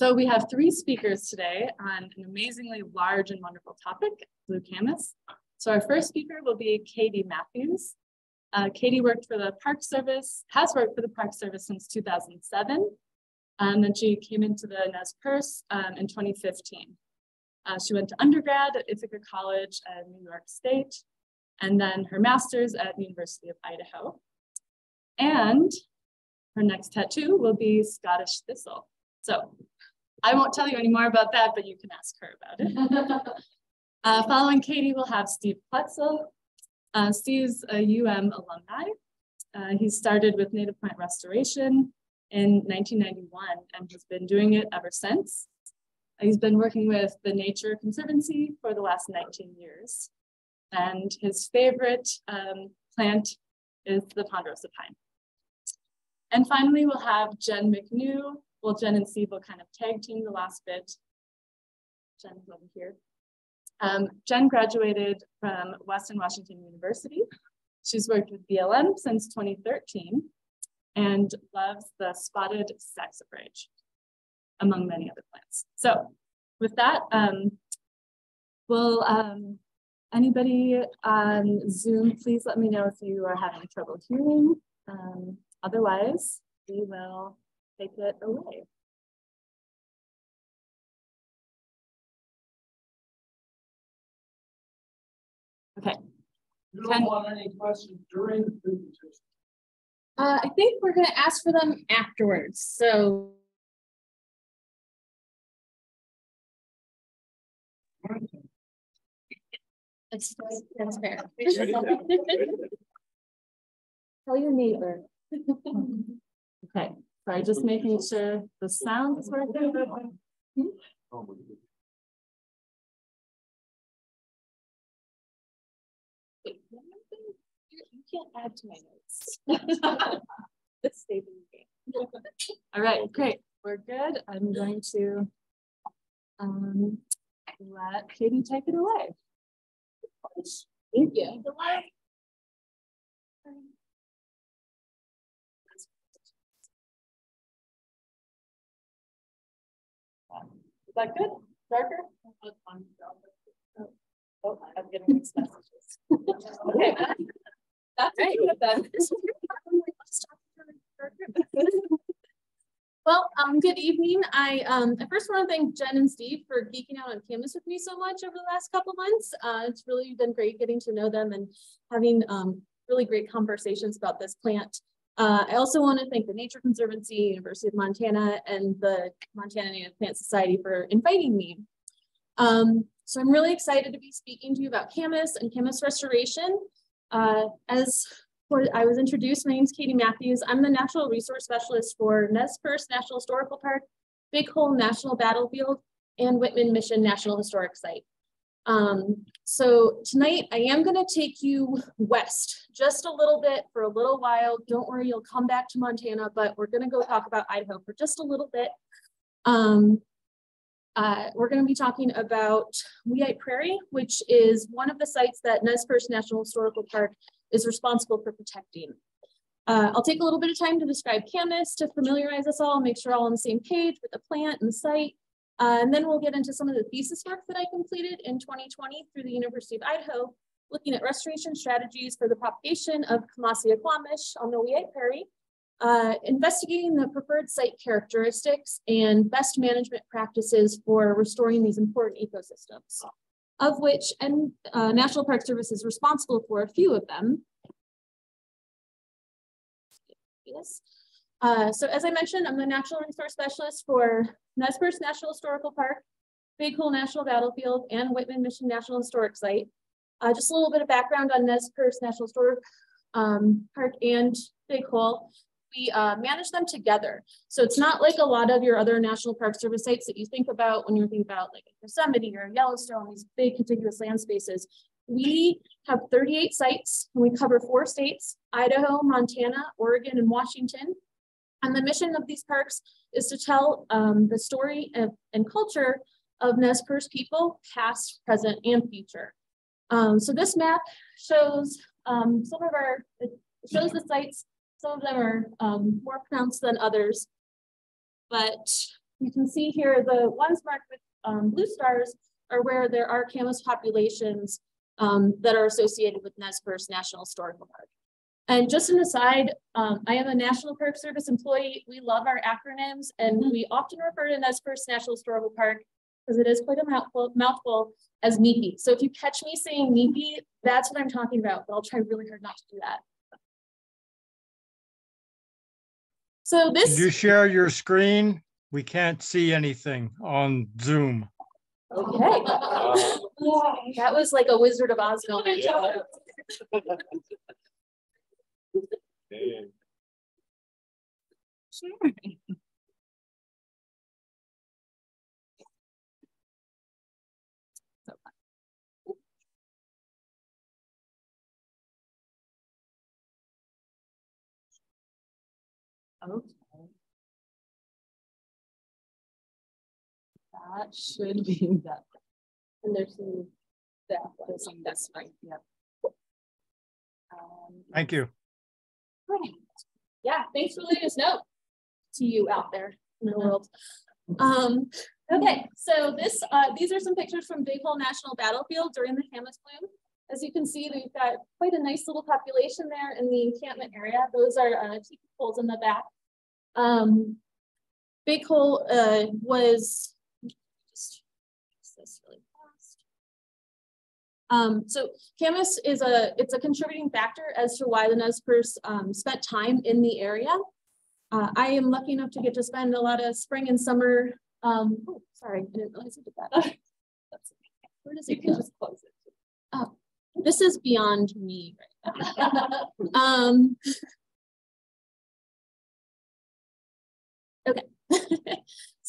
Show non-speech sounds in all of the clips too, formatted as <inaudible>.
So we have three speakers today on an amazingly large and wonderful topic, Blue Camas. So our first speaker will be Katie Matthews. Uh, Katie worked for the Park Service, has worked for the Park Service since 2007. And then she came into the Nez Perce um, in 2015. Uh, she went to undergrad at Ithaca College at New York State, and then her master's at the University of Idaho. And her next tattoo will be Scottish Thistle. So I won't tell you any more about that, but you can ask her about it. <laughs> uh, following Katie, we'll have Steve Kloetzel. Uh, Steve's a UM alumni. Uh, he started with native plant restoration in 1991 and has been doing it ever since. He's been working with the Nature Conservancy for the last 19 years. And his favorite um, plant is the ponderosa pine. And finally, we'll have Jen McNew, well, Jen and Steve will kind of tag team the last bit. Jen's over here. Um, Jen graduated from Western Washington University. She's worked with BLM since 2013 and loves the spotted saxifrage, among many other plants. So with that, um, will um, anybody on Zoom, please let me know if you are having trouble hearing. Um, otherwise, we will take it away. Okay. You don't want any questions during the presentation? Uh, I think we're going to ask for them afterwards. So. That's, that's fair. Tell your neighbor. <laughs> okay. Sorry, just making sure the sound is working. Hmm? You can't add to my notes. <laughs> Let's save the game. All right, great. We're good. I'm going to um, let Katie take it away. Thank you. Is that good? Darker? Oh, I'm getting mixed messages. okay. <laughs> That's right. <laughs> Well, um, good evening. I, um, I first want to thank Jen and Steve for geeking out on Camas with me so much over the last couple months. Uh, it's really been great getting to know them and having um, really great conversations about this plant. Uh, I also want to thank the Nature Conservancy, University of Montana, and the Montana Native Plant Society for inviting me. Um, so I'm really excited to be speaking to you about Camas and Camas restoration. Uh, as I was introduced, my name is Katie Matthews. I'm the Natural Resource Specialist for Nez Perce National Historical Park, Big Hole National Battlefield, and Whitman Mission National Historic Site. Um, so tonight I am gonna take you west just a little bit for a little while. Don't worry, you'll come back to Montana, but we're gonna go talk about Idaho for just a little bit. Um, uh, we're gonna be talking about Weippe Prairie, which is one of the sites that Nez Perce National Historical Park is responsible for protecting. Uh, I'll take a little bit of time to describe Camas to familiarize us all, make sure all on the same page with the plant and the site, uh, and then we'll get into some of the thesis work that I completed in 2020 through the University of Idaho, looking at restoration strategies for the propagation of Camassia quamash on the Weippe Prairie, uh, investigating the preferred site characteristics and best management practices for restoring these important ecosystems, of which and uh, National Park Service is responsible for a few of them. Yes. Uh, so as I mentioned, I'm the natural resource specialist for Nez Perce National Historical Park, Big Hole National Battlefield, and Whitman Mission National Historic Site. Uh, just a little bit of background on Nez Perce National Historic um, Park and Big Hole. We uh, manage them together. So it's not like a lot of your other National Park Service sites that you think about when you're thinking about like Yosemite or Yellowstone, these big contiguous land spaces. We have 38 sites and we cover four states, Idaho, Montana, Oregon, and Washington. And the mission of these parks is to tell um, the story of, and culture of Nez Perce people, past, present, and future. Um, so this map shows um, some of our, it shows the sites, some of them are um, more pronounced than others, but you can see here the ones marked with um, blue stars are where there are camas populations um, that are associated with Nez Perce National Historical Park. And just an aside, um, I am a National Park Service employee. We love our acronyms and we often refer to Nez Perce National Historical Park because it is quite a mouthful, mouthful as NEPI. So if you catch me saying NEPI, that's what I'm talking about, but I'll try really hard not to do that. So this- Could you share your screen? We can't see anything on Zoom. Okay. <laughs> That was like a Wizard of Oz moment. <laughs> Okay. That should be that. And there's some, That was on this right, yep. Um, Thank you. Great. Yeah, thanks for letting us know to you out there in the world. Um, okay, so this, uh, these are some pictures from Big Hole National Battlefield during the Camas Plume. As you can see, we've got quite a nice little population there in the encampment area. Those are uh, poles in the back. Um, Big Hole uh, was just this really fast. Um, so Camas is a, it's a contributing factor as to why the Nez Perce um, spent time in the area. Uh, I am lucky enough to get to spend a lot of spring and summer. Um, oh, sorry, I didn't realize I did that. <laughs> That's, okay. where does You it can go? just close it. Oh, this is beyond me right now. <laughs> um, <laughs> okay.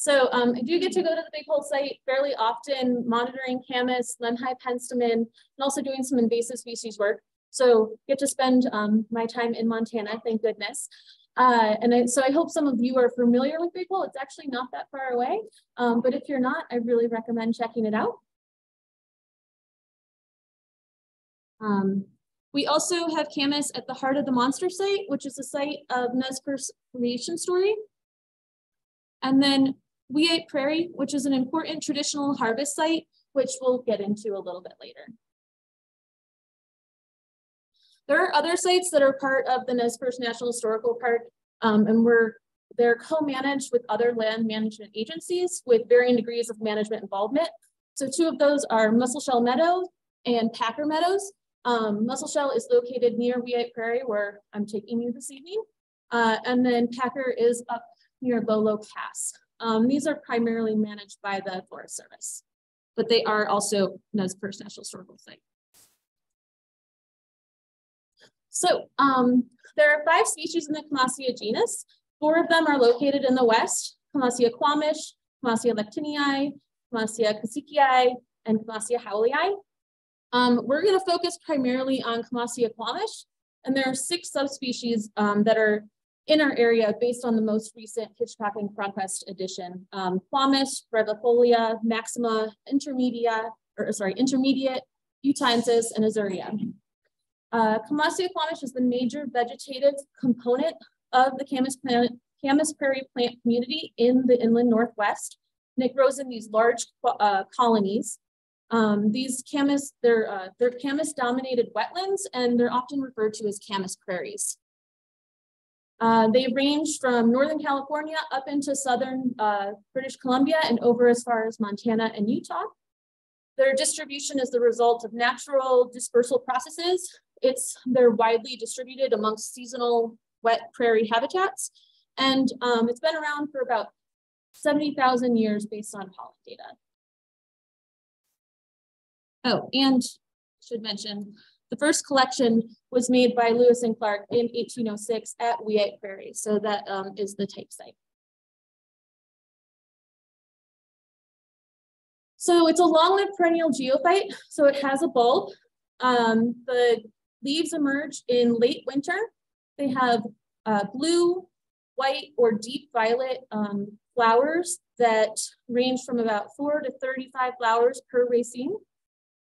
So um, I do get to go to the Big Hole site fairly often, monitoring camas, Lemhi penstemon, and also doing some invasive species work. So get to spend um, my time in Montana, thank goodness. Uh, and I, so I hope some of you are familiar with Big Hole. It's actually not that far away, um, but if you're not, I really recommend checking it out. Um, we also have Camas at the heart of the monster site, which is the site of Nez Perce creation story. And then Weippe Prairie, which is an important traditional harvest site, which we'll get into a little bit later. There are other sites that are part of the Nez Perce National Historical Park, um, and we're they're co-managed with other land management agencies with varying degrees of management involvement. So two of those are Musselshell Meadow and Packer Meadows. Um, Musselshell is located near Weippe Prairie, where I'm taking you this evening. Uh, and then Packer is up near Lolo Pass. Um, these are primarily managed by the Forest Service, but they are also Nez National Historical Site. So um, there are five species in the Camassia genus. Four of them are located in the west, Camassia quamash, Camassia leichtlinii, Camassia cusickii, and Camassia howellii. Um, we're going to focus primarily on Camassia quamash, and there are six subspecies um, that are in our area based on the most recent Hitchcock and Cronquist edition. Um, quamash, brevifolia, maxima, intermedia, or sorry, intermediate, utahensis, and azurea. Uh, Camassia quamash is the major vegetative component of the Camas, plant, Camas Prairie plant community in the inland Northwest. And it grows in these large uh, colonies. Um, these Camas, they're, uh, they're Camas dominated wetlands and they're often referred to as Camas prairies. Uh, they range from Northern California up into Southern uh, British Columbia and over as far as Montana and Utah. Their distribution is the result of natural dispersal processes. It's, they're widely distributed amongst seasonal wet prairie habitats. And um, it's been around for about 70,000 years based on pollen data. Oh, and should mention, the first collection was made by Lewis and Clark in 1806 at Weippe Prairie. So that um, is the type site. So it's a long-lived perennial geophyte. So it has a bulb. Um, the leaves emerge in late winter. They have uh, blue, white, or deep violet um, flowers that range from about four to 35 flowers per raceme.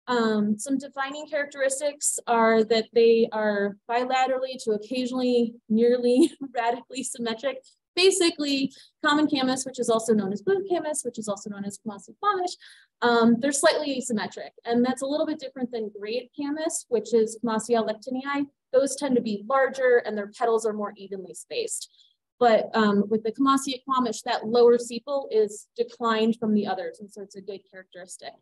Um, some defining characteristics are that they are bilaterally to occasionally nearly <laughs> radically symmetric basically common camas, which is also known as blue camas, which is also known as Camassia quamash, um, they're slightly asymmetric. And that's a little bit different than great camas, which is Camassia leichtlinii. Those tend to be larger and their petals are more evenly spaced. But um, with the Camassia quamash, that lower sepal is declined from the others. And so it's a good characteristic.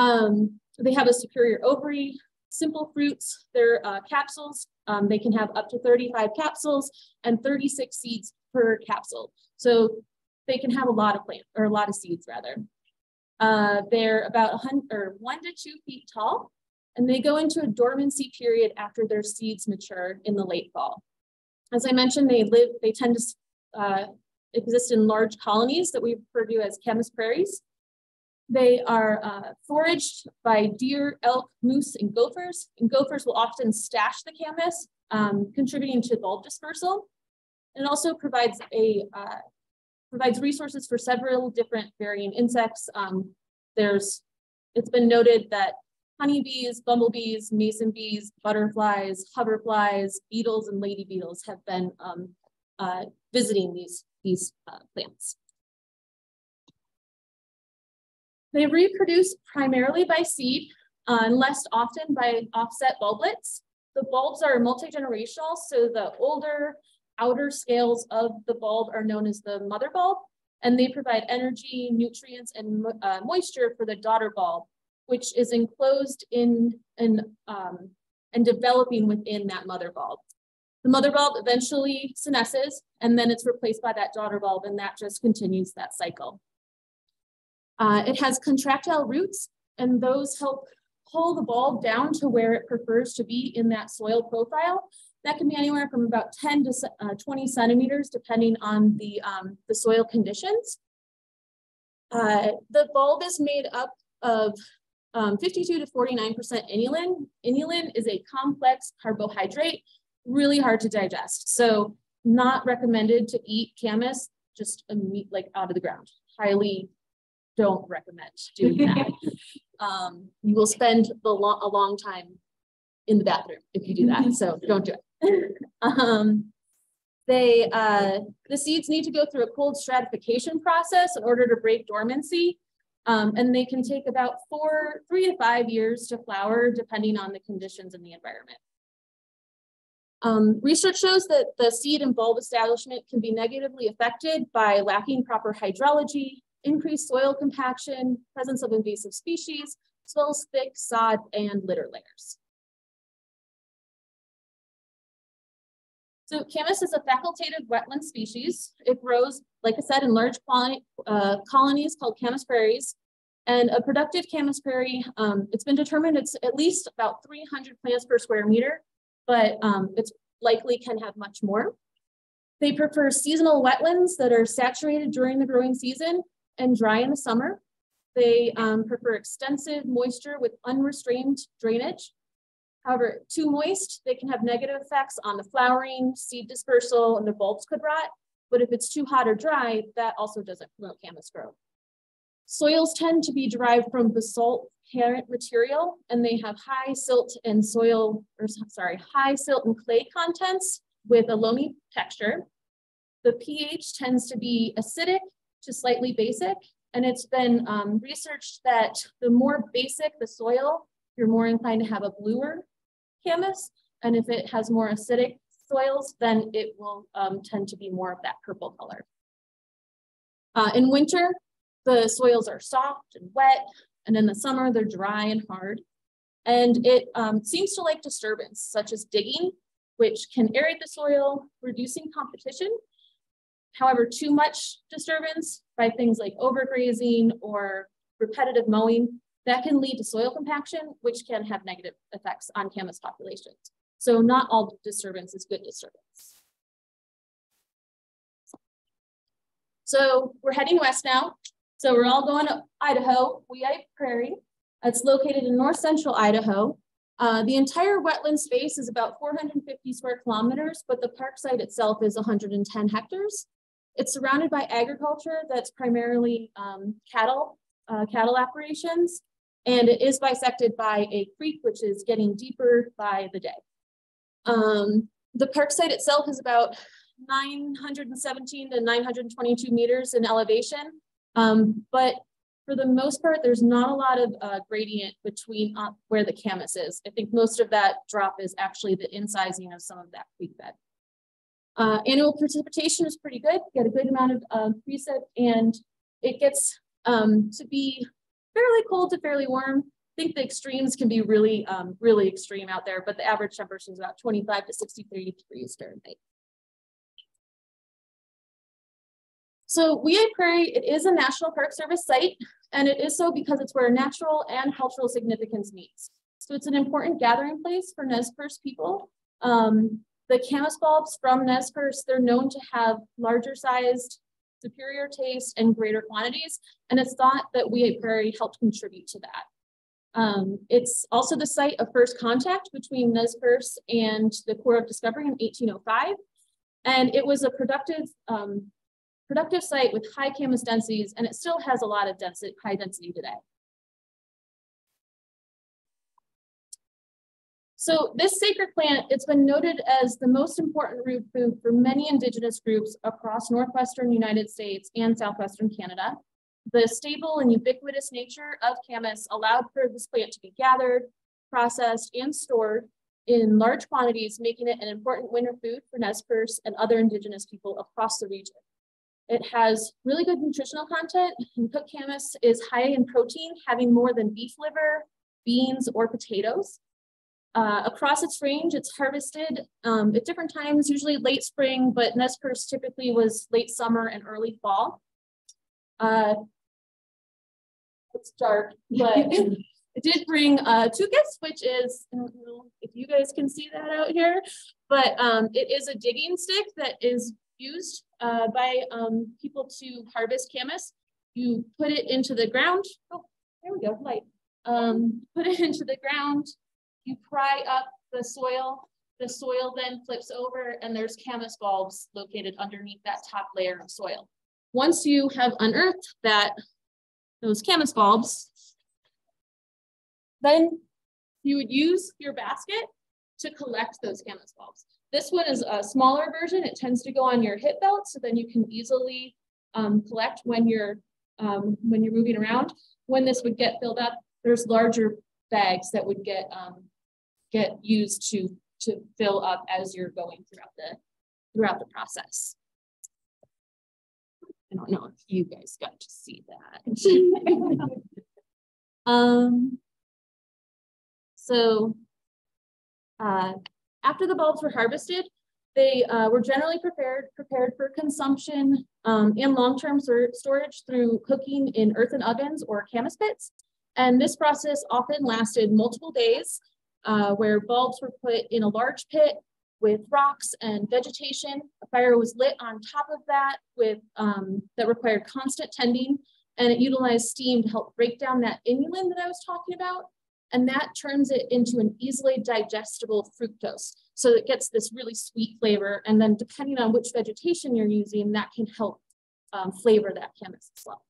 Um, they have a superior ovary, simple fruits, they're uh, capsules. Um, they can have up to 35 capsules and 36 seeds per capsule. So they can have a lot of plant or a lot of seeds rather. Uh, they're about 100 or one to two feet tall, and they go into a dormancy period after their seeds mature in the late fall. As I mentioned, they live, they tend to uh, exist in large colonies that we refer to as camas prairies. They are uh, foraged by deer, elk, moose, and gophers. And gophers will often stash the camas, um, contributing to bulb dispersal. It also provides a uh, provides resources for several different varying insects. Um, there's, it's been noted that honeybees, bumblebees, mason bees, butterflies, hoverflies, beetles, and lady beetles have been um, uh, visiting these, these uh, plants. They reproduce primarily by seed uh, and less often by offset bulblets. The bulbs are multi-generational, so the older outer scales of the bulb are known as the mother bulb, and they provide energy, nutrients, and uh, moisture for the daughter bulb, which is enclosed in, in um, and developing within that mother bulb. The mother bulb eventually senesces, and then it's replaced by that daughter bulb, and that just continues that cycle. Uh, it has contractile roots, and those help pull the bulb down to where it prefers to be in that soil profile, that can be anywhere from about 10 to uh, 20 centimeters, depending on the, um, the soil conditions. Uh, the bulb is made up of um, 52 to 49% inulin. Inulin is a complex carbohydrate, really hard to digest. So not recommended to eat camas just a meat like out of the ground. Highly don't recommend doing that. <laughs> um, you will spend the lo a long time in the bathroom if you do that. So <laughs> don't do it. um, they, uh, the seeds need to go through a cold stratification process in order to break dormancy. Um, and they can take about four, three to five years to flower, depending on the conditions in the environment. Um, research shows that the seed and bulb establishment can be negatively affected by lacking proper hydrology, increased soil compaction, presence of invasive species, as well as thick sod and litter layers. So camas is a facultative wetland species. It grows, like I said, in large uh, colonies called camas prairies. And a productive camas prairie, um, it's been determined it's at least about 300 plants per square meter, but um, it's likely can have much more. They prefer seasonal wetlands that are saturated during the growing season and dry in the summer. They um, prefer extensive moisture with unrestrained drainage. However, too moist, they can have negative effects on the flowering, seed dispersal, and the bulbs could rot. But if it's too hot or dry, that also doesn't promote camas growth. Soils tend to be derived from basalt parent material, and they have high silt and soil, or sorry, high silt and clay contents with a loamy texture. The pH tends to be acidic to slightly basic, and it's been um, researched that the more basic the soil, you're more inclined to have a bluer camas. And if it has more acidic soils, then it will um, tend to be more of that purple color. Uh, in winter, the soils are soft and wet, and in the summer, they're dry and hard. And it um, seems to like disturbance, such as digging, which can aerate the soil, reducing competition. However, too much disturbance by things like overgrazing or repetitive mowing that can lead to soil compaction, which can have negative effects on camas populations. So not all disturbance is good disturbance. So we're heading west now. So we're all going to Idaho, Weippe Prairie. It's located in north central Idaho. Uh, the entire wetland space is about 450 square kilometers, but the park site itself is 110 hectares. It's surrounded by agriculture that's primarily um, cattle, uh, cattle operations, and it is bisected by a creek, which is getting deeper by the day. Um, the park site itself is about 917 to 922 meters in elevation. Um, but for the most part, there's not a lot of uh, gradient between uh, where the camas is. I think most of that drop is actually the incising of some of that creek bed. Uh, annual precipitation is pretty good, you get a good amount of uh, precip, and it gets um, to be fairly cold to fairly warm. I think the extremes can be really, um, really extreme out there, but the average temperature is about 25 to 63 degrees Fahrenheit. So Weippe Prairie, it is a National Park Service site, and it is so because it's where natural and cultural significance meets. So it's an important gathering place for Nez Perce people. Um, the camas bulbs from Nez Perce, they're known to have larger sized, superior taste, and greater quantities, and it's thought that Weippe Prairie helped contribute to that. Um, it's also the site of first contact between Nez Perce and the Corps of Discovery in 1805. And it was a productive um, productive site with high camas densities, and it still has a lot of density, high density today. So this sacred plant, it's been noted as the most important root food for many indigenous groups across Northwestern United States and Southwestern Canada. The stable and ubiquitous nature of camas allowed for this plant to be gathered, processed, and stored in large quantities, making it an important winter food for Nez Perce and other indigenous people across the region. It has really good nutritional content and cooked camas is high in protein, having more than beef liver, beans, or potatoes. Uh, across its range, it's harvested um, at different times, usually late spring, but Nez Perce typically was late summer and early fall. Uh, it's dark, but <laughs> it did bring uh, two gifts, which is, I don't know if you guys can see that out here, but um, it is a digging stick that is used uh, by um, people to harvest camas. You put it into the ground. Oh, there we go, light. Um, put it <laughs> into the ground. You pry up the soil. The soil then flips over and there's camas bulbs located underneath that top layer of soil. Once you have unearthed that, those camas bulbs, then you would use your basket to collect those camas bulbs. This one is a smaller version. It tends to go on your hip belt, so then you can easily um, collect when you're um, when you're moving around. When this would get filled up, there's larger bags that would get um, get used to to fill up as you're going throughout the throughout the process. I don't know if you guys got to see that. <laughs> um, so uh, after the bulbs were harvested, they uh, were generally prepared, prepared for consumption um, and long-term storage through cooking in earthen ovens or camas pits. And this process often lasted multiple days uh, where bulbs were put in a large pit with rocks and vegetation. A fire was lit on top of that with um, that required constant tending and it utilized steam to help break down that inulin that I was talking about and that turns it into an easily digestible fructose. So it gets this really sweet flavor. And then depending on which vegetation you're using, that can help um, flavor that camas as well.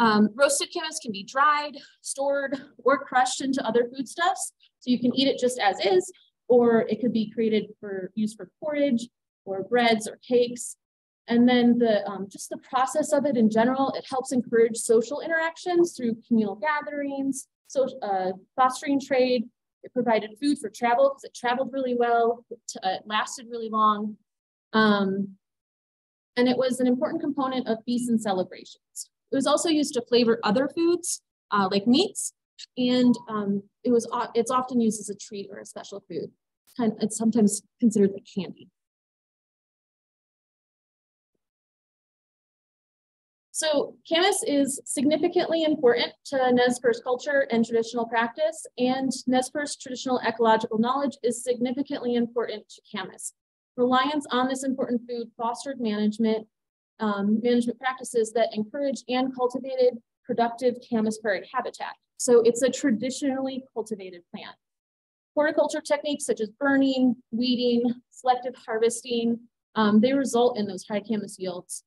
Um, roasted camas can be dried, stored, or crushed into other foodstuffs. So you can eat it just as is, or it could be created for use for porridge or breads or cakes. And then the um, just the process of it in general, it helps encourage social interactions through communal gatherings, so uh, fostering trade. It provided food for travel because it traveled really well. It, uh, lasted really long. Um, and it was an important component of feasts and celebrations. It was also used to flavor other foods uh, like meats, and um, it was it's often used as a treat or a special food. It's sometimes considered like candy. So camas is significantly important to Nez Perce culture and traditional practice, and Nez Perce traditional ecological knowledge is significantly important to camas. Reliance on this important food fostered management, um, management practices that encourage and cultivated productive camas prairie habitat. So it's a traditionally cultivated plant. Horticulture techniques such as burning, weeding, selective harvesting, um, they result in those high camas yields.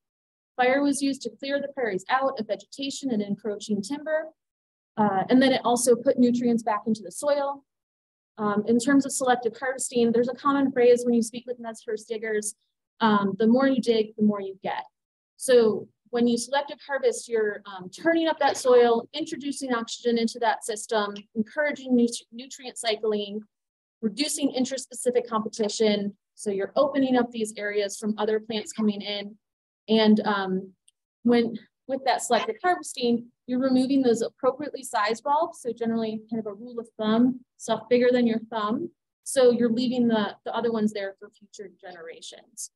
Fire was used to clear the prairies out of vegetation and encroaching timber. Uh, and then it also put nutrients back into the soil. Um, in terms of selective harvesting, there's a common phrase when you speak with Medford diggers, um, the more you dig, the more you get. So when you selective harvest, you're um, turning up that soil, introducing oxygen into that system, encouraging nutri nutrient cycling, reducing interspecific competition. So you're opening up these areas from other plants coming in. And um, when with that selective harvesting, you're removing those appropriately sized bulbs. So generally kind of a rule of thumb, stuff bigger than your thumb. So you're leaving the, the other ones there for future generations.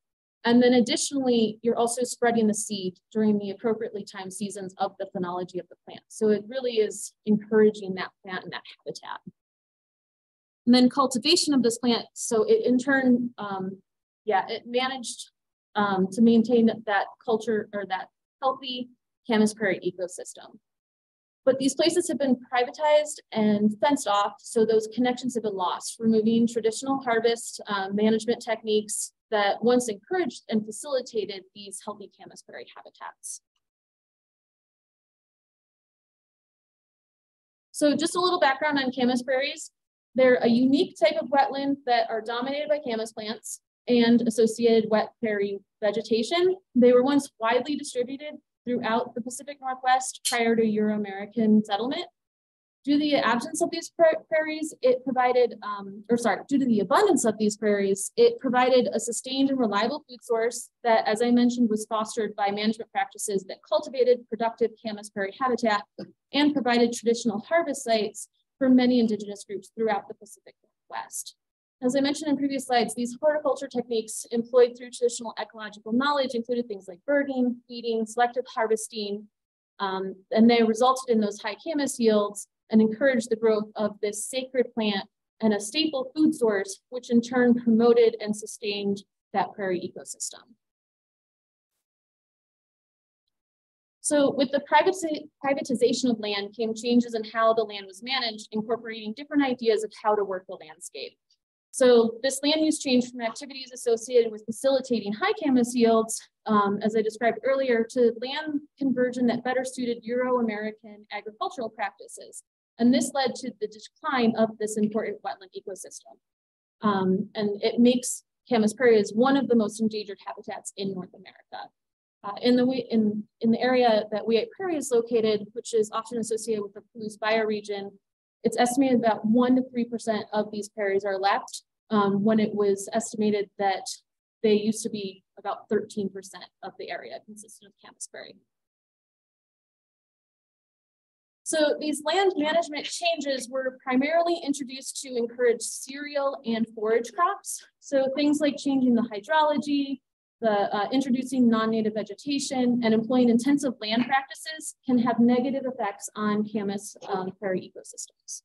And then additionally, you're also spreading the seed during the appropriately timed seasons of the phenology of the plant. So it really is encouraging that plant and that habitat. And then cultivation of this plant, so it in turn, um, yeah, it managed um, to maintain that culture or that healthy Camas Prairie ecosystem. But these places have been privatized and fenced off, so those connections have been lost, removing traditional harvest um, management techniques that once encouraged and facilitated these healthy Camas Prairie habitats. So just a little background on Camas prairies. They're a unique type of wetland that are dominated by camas plants and associated wet prairie vegetation. They were once widely distributed throughout the Pacific Northwest prior to Euro-American settlement. Due to the absence of these prairies, it provided, um, or sorry, due to the abundance of these prairies, it provided a sustained and reliable food source that, as I mentioned, was fostered by management practices that cultivated productive Camas prairie habitat and provided traditional harvest sites for many indigenous groups throughout the Pacific Northwest. As I mentioned in previous slides, these horticulture techniques employed through traditional ecological knowledge included things like birding, feeding, selective harvesting, um, and they resulted in those high camas yields and encouraged the growth of this sacred plant and a staple food source, which in turn promoted and sustained that prairie ecosystem. So with the privatization of land came changes in how the land was managed, incorporating different ideas of how to work the landscape. So this land use changed from activities associated with facilitating high camas yields, um, as I described earlier, to land conversion that better suited Euro-American agricultural practices. And this led to the decline of this important wetland ecosystem. Um, and it makes Camas Prairie as one of the most endangered habitats in North America. Uh, in, the, in, in the area that Weippe Prairie is located, which is often associated with the Palouse bioregion, it's estimated that 1% to 3% of these prairies are left um, when it was estimated that they used to be about 13% of the area consistent of Camas Prairie. So these land management changes were primarily introduced to encourage cereal and forage crops. So things like changing the hydrology, the uh, introducing non-native vegetation and employing intensive land practices can have negative effects on Camas um, prairie ecosystems.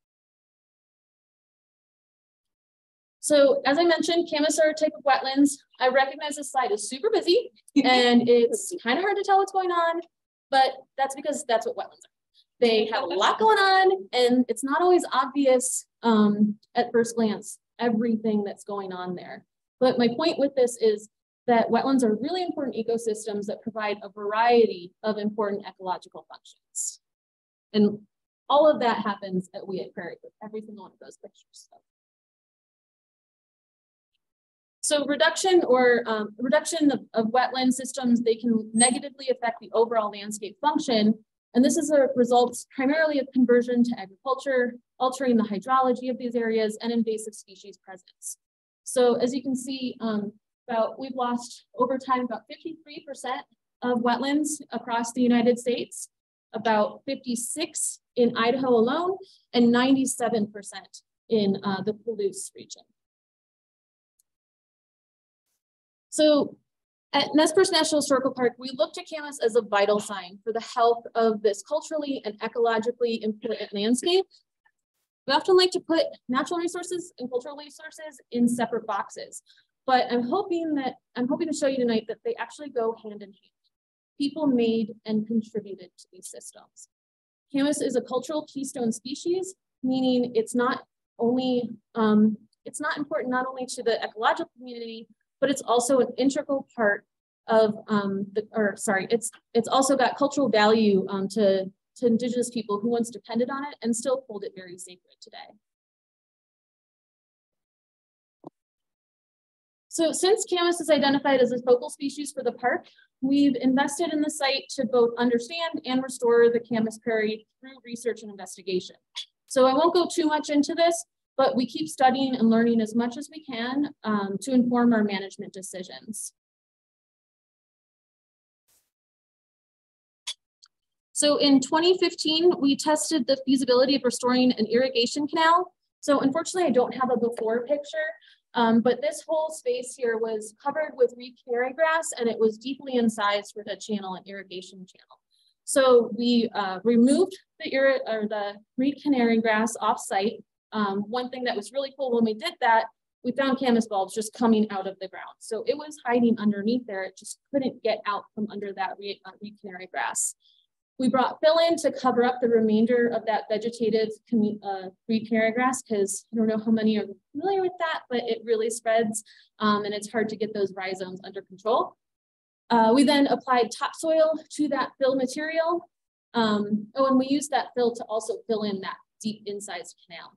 So as I mentioned, Camas are a type of wetlands. I recognize this slide is super busy <laughs> and it's kind of hard to tell what's going on, but that's because that's what wetlands are. They have a lot going on and it's not always obvious um, at first glance, everything that's going on there. But my point with this is that wetlands are really important ecosystems that provide a variety of important ecological functions. And all of that happens at Weippe Prairie with every single one of those pictures. So reduction or um, reduction of, of wetland systems, they can negatively affect the overall landscape function. And this is a result primarily of conversion to agriculture, altering the hydrology of these areas and invasive species presence. So as you can see, um, about we've lost over time about 53% of wetlands across the United States, about 56 in Idaho alone, and 97% in uh, the Palouse region. So at Nez Perce National Historical Park, we look to Camas as a vital sign for the health of this culturally and ecologically important landscape. We often like to put natural resources and cultural resources in separate boxes. But I'm hoping that I'm hoping to show you tonight that they actually go hand in hand. People made and contributed to these systems. Camas is a cultural keystone species, meaning it's not only um, it's not important not only to the ecological community, but it's also an integral part of um, the, or sorry, it's it's also got cultural value um, to to indigenous people who once depended on it and still hold it very sacred today. So since Camas is identified as a focal species for the park, we've invested in the site to both understand and restore the Camas Prairie through research and investigation. So I won't go too much into this, but we keep studying and learning as much as we can um, to inform our management decisions. So in 2015, we tested the feasibility of restoring an irrigation canal. So unfortunately, I don't have a before picture, um, but this whole space here was covered with reed canary grass and it was deeply incised with a channel, an irrigation channel. So we uh, removed the, the reed canary grass off site. Um, one thing that was really cool when we did that, we found camas bulbs just coming out of the ground. So it was hiding underneath there. It just couldn't get out from under that reed, uh, canary grass. We brought fill in to cover up the remainder of that vegetative uh, reed canary grass because I don't know how many are familiar with that, but it really spreads um, and it's hard to get those rhizomes under control. Uh, we then applied topsoil to that fill material. Um, oh, and we used that fill to also fill in that deep incised canal.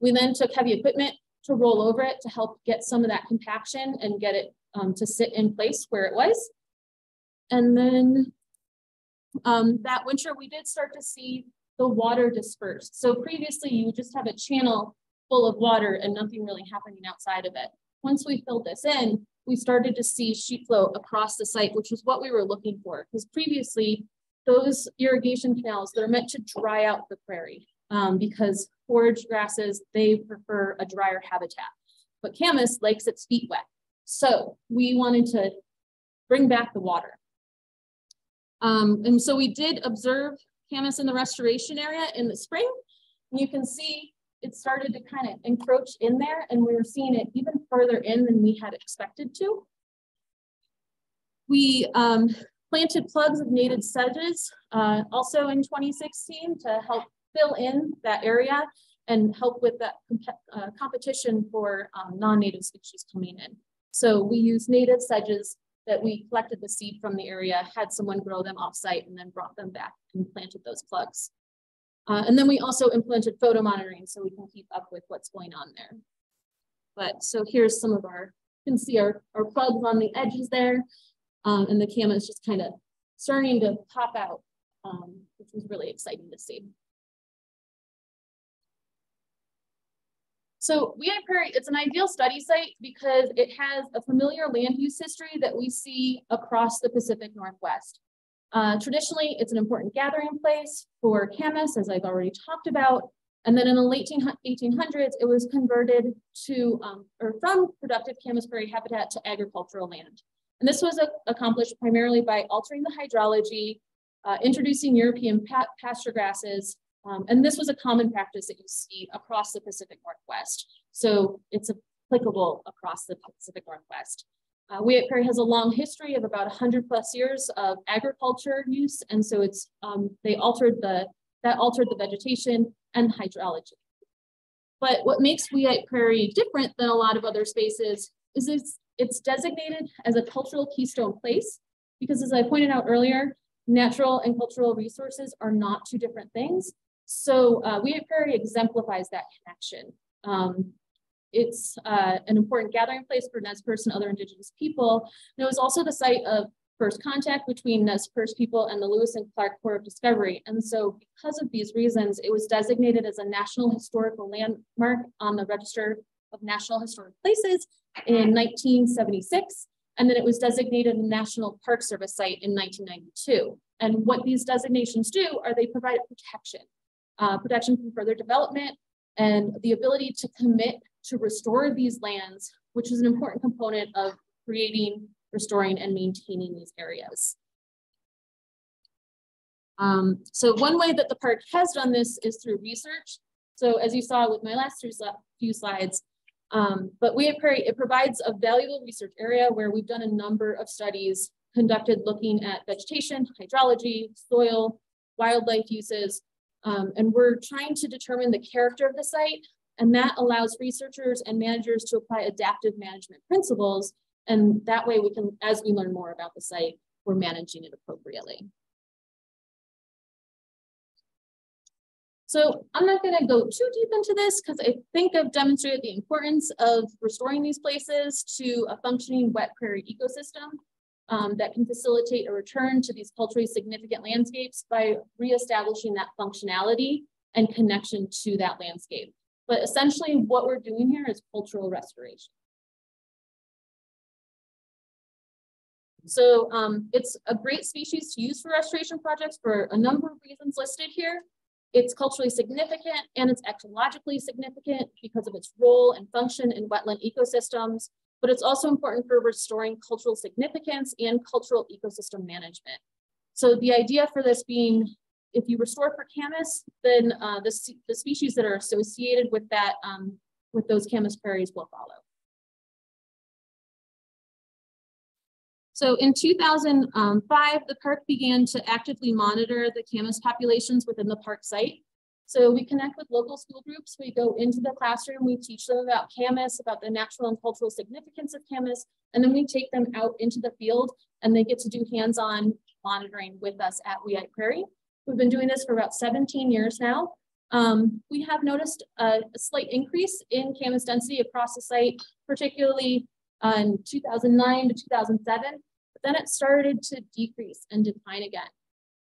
We then took heavy equipment to roll over it to help get some of that compaction and get it um, to sit in place where it was. And then um, that winter we did start to see the water disperse. So previously you would just have a channel full of water and nothing really happening outside of it. Once we filled this in, we started to see sheet flow across the site, which was what we were looking for. Because previously, those irrigation canals, they're meant to dry out the prairie um, because forage grasses, they prefer a drier habitat. But camas likes its feet wet. So we wanted to bring back the water. Um, and so we did observe camas in the restoration area in the spring. And you can see it started to kind of encroach in there and we were seeing it even further in than we had expected to. We um, planted plugs of native sedges uh, also in 2016 to help fill in that area and help with that comp uh, competition for um, non-native species coming in. So we use native sedges that we collected the seed from the area, had someone grow them offsite and then brought them back and planted those plugs. Uh, and then we also implemented photo monitoring so we can keep up with what's going on there. But so here's some of our, you can see our, our plugs on the edges there. Um, and the camera is just kind of starting to pop out, um, which was really exciting to see. So Weippe Prairie, it's an ideal study site because it has a familiar land use history that we see across the Pacific Northwest. Uh, traditionally, it's an important gathering place for camas, as I've already talked about. And then in the late 1800s, it was converted to, um, or from productive camas prairie habitat to agricultural land. And this was a, accomplished primarily by altering the hydrology, uh, introducing European pa pasture grasses, um, and this was a common practice that you see across the Pacific Northwest. So it's applicable across the Pacific Northwest. Uh, Weippe Prairie has a long history of about 100 plus years of agriculture use. And so it's, um, they altered the, that altered the vegetation and hydrology. But what makes Weippe Prairie different than a lot of other spaces is it's, it's designated as a cultural keystone place because as I pointed out earlier, natural and cultural resources are not two different things. So uh, Weippe Prairie exemplifies that connection. Um, it's uh, an important gathering place for Nez Perce and other indigenous people. And it was also the site of first contact between Nez Perce people and the Lewis and Clark Corps of Discovery. And so because of these reasons, it was designated as a National Historical Landmark on the Register of National Historic Places in 1976. And then it was designated a National Park Service site in 1992. And what these designations do are they provide protection uh, protection from further development, and the ability to commit to restore these lands, which is an important component of creating, restoring, and maintaining these areas. Um, so one way that the park has done this is through research. So as you saw with my last few slides, um, but Weippe Prairie, it provides a valuable research area where we've done a number of studies conducted looking at vegetation, hydrology, soil, wildlife uses, um, and we're trying to determine the character of the site, and that allows researchers and managers to apply adaptive management principles. And that way we can, as we learn more about the site, we're managing it appropriately. So I'm not going to go too deep into this because I think I've demonstrated the importance of restoring these places to a functioning wet prairie ecosystem um, that can facilitate a return to these culturally significant landscapes by reestablishing that functionality and connection to that landscape. But essentially what we're doing here is cultural restoration. So um, it's a great species to use for restoration projects for a number of reasons listed here. It's culturally significant and it's ecologically significant because of its role and function in wetland ecosystems, but it's also important for restoring cultural significance and cultural ecosystem management. So the idea for this being, if you restore for camas, then uh, the, the species that are associated with that, um, with those camas prairies will follow. So in 2005, the park began to actively monitor the camas populations within the park site. So we connect with local school groups. We go into the classroom, we teach them about camas, about the natural and cultural significance of camas, and then we take them out into the field and they get to do hands-on monitoring with us at Weippe Prairie. We've been doing this for about 17 years now. Um, we have noticed a, a, slight increase in camas density across the site, particularly uh, in 2009 to 2007 but then it started to decrease and decline again.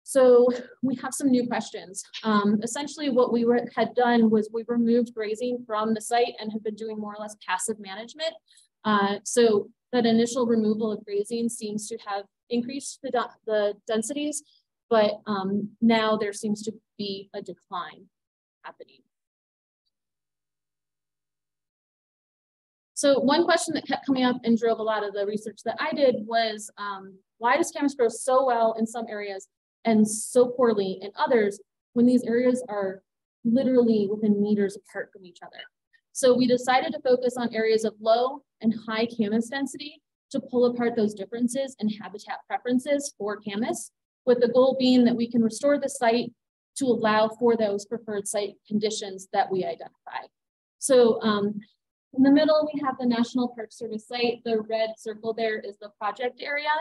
So we have some new questions. Um, essentially what we were, had done was we removed grazing from the site and have been doing more or less passive management. Uh, so that initial removal of grazing seems to have increased the, the densities, but um, now there seems to be a decline happening. So one question that kept coming up and drove a lot of the research that I did was, um, why does camas grow so well in some areas and so poorly in others when these areas are literally within meters apart from each other? So we decided to focus on areas of low and high camas density to pull apart those differences and habitat preferences for camas, with the goal being that we can restore the site to allow for those preferred site conditions that we identify. So um, in the middle, we have the National Park Service site. The red circle there is the project area.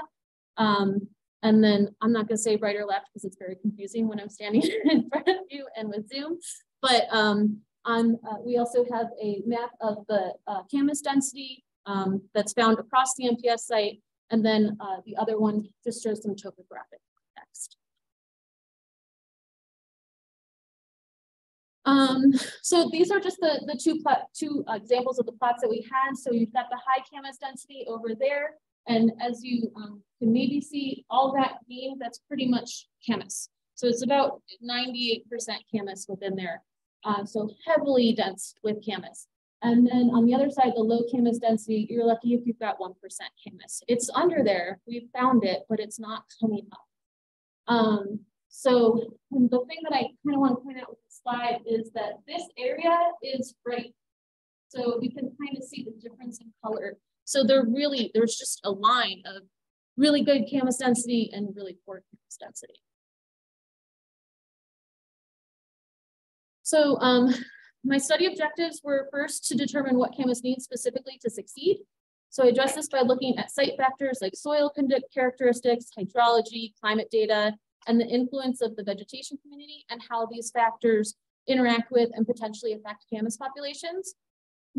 Um, and then I'm not gonna say right or left because it's very confusing when I'm standing <laughs> in front of you and with Zoom. But um, on, uh, we also have a map of the uh, camas density um, that's found across the NPS site. And then uh, the other one just shows some topographic text. Um, so these are just the, the two, two examples of the plots that we had. So you've got the high camas density over there. And as you um, can maybe see, all that green, that's pretty much camas. So it's about 98% camas within there. Uh, so heavily dense with camas. And then on the other side, the low camas density, you're lucky if you've got 1% camas. It's under there, we've found it, but it's not coming up. Um, so the thing that I kind of want to point out with the slide is that this area is bright. So you can kind of see the difference in color. So they're really, there's just a line of really good camas density and really poor camas density. So um, my study objectives were first to determine what camas needs specifically to succeed. So I addressed this by looking at site factors like soil characteristics, hydrology, climate data, and the influence of the vegetation community and how these factors interact with and potentially affect camas populations.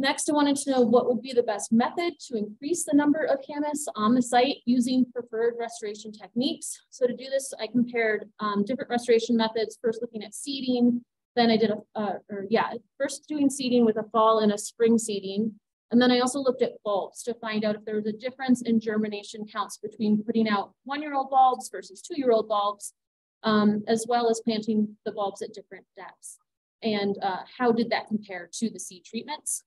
Next, I wanted to know what would be the best method to increase the number of camas on the site using preferred restoration techniques. So to do this, I compared um, different restoration methods, first looking at seeding, then I did a, uh, or yeah, first doing seeding with a fall and a spring seeding. And then I also looked at bulbs to find out if there was a difference in germination counts between putting out one-year-old bulbs versus two-year-old bulbs, um, as well as planting the bulbs at different depths. And uh, how did that compare to the seed treatments?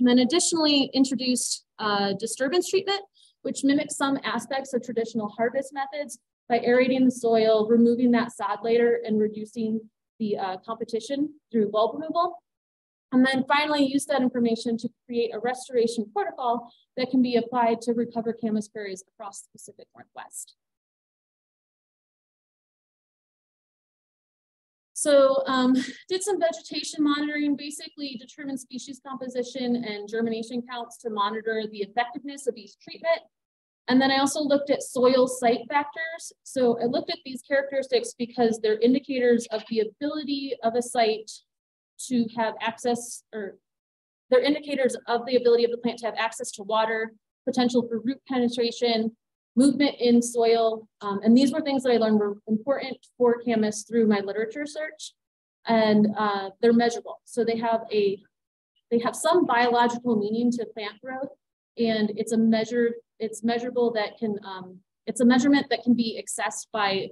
And then additionally introduced uh, disturbance treatment, which mimics some aspects of traditional harvest methods by aerating the soil, removing that sod layer and reducing the uh, competition through bulb removal. And then finally use that information to create a restoration protocol that can be applied to recover camas prairies across the Pacific Northwest. So um, did some vegetation monitoring, basically determined species composition and germination counts to monitor the effectiveness of each treatment. And then I also looked at soil site factors. So I looked at these characteristics because they're indicators of the ability of a site to have access or they're indicators of the ability of the plant to have access to water, potential for root penetration, movement in soil. Um, and these were things that I learned were important for Camas through my literature search. And uh, they're measurable. So they have a they have some biological meaning to plant growth and it's a measured, it's measurable that can, um, it's a measurement that can be accessed by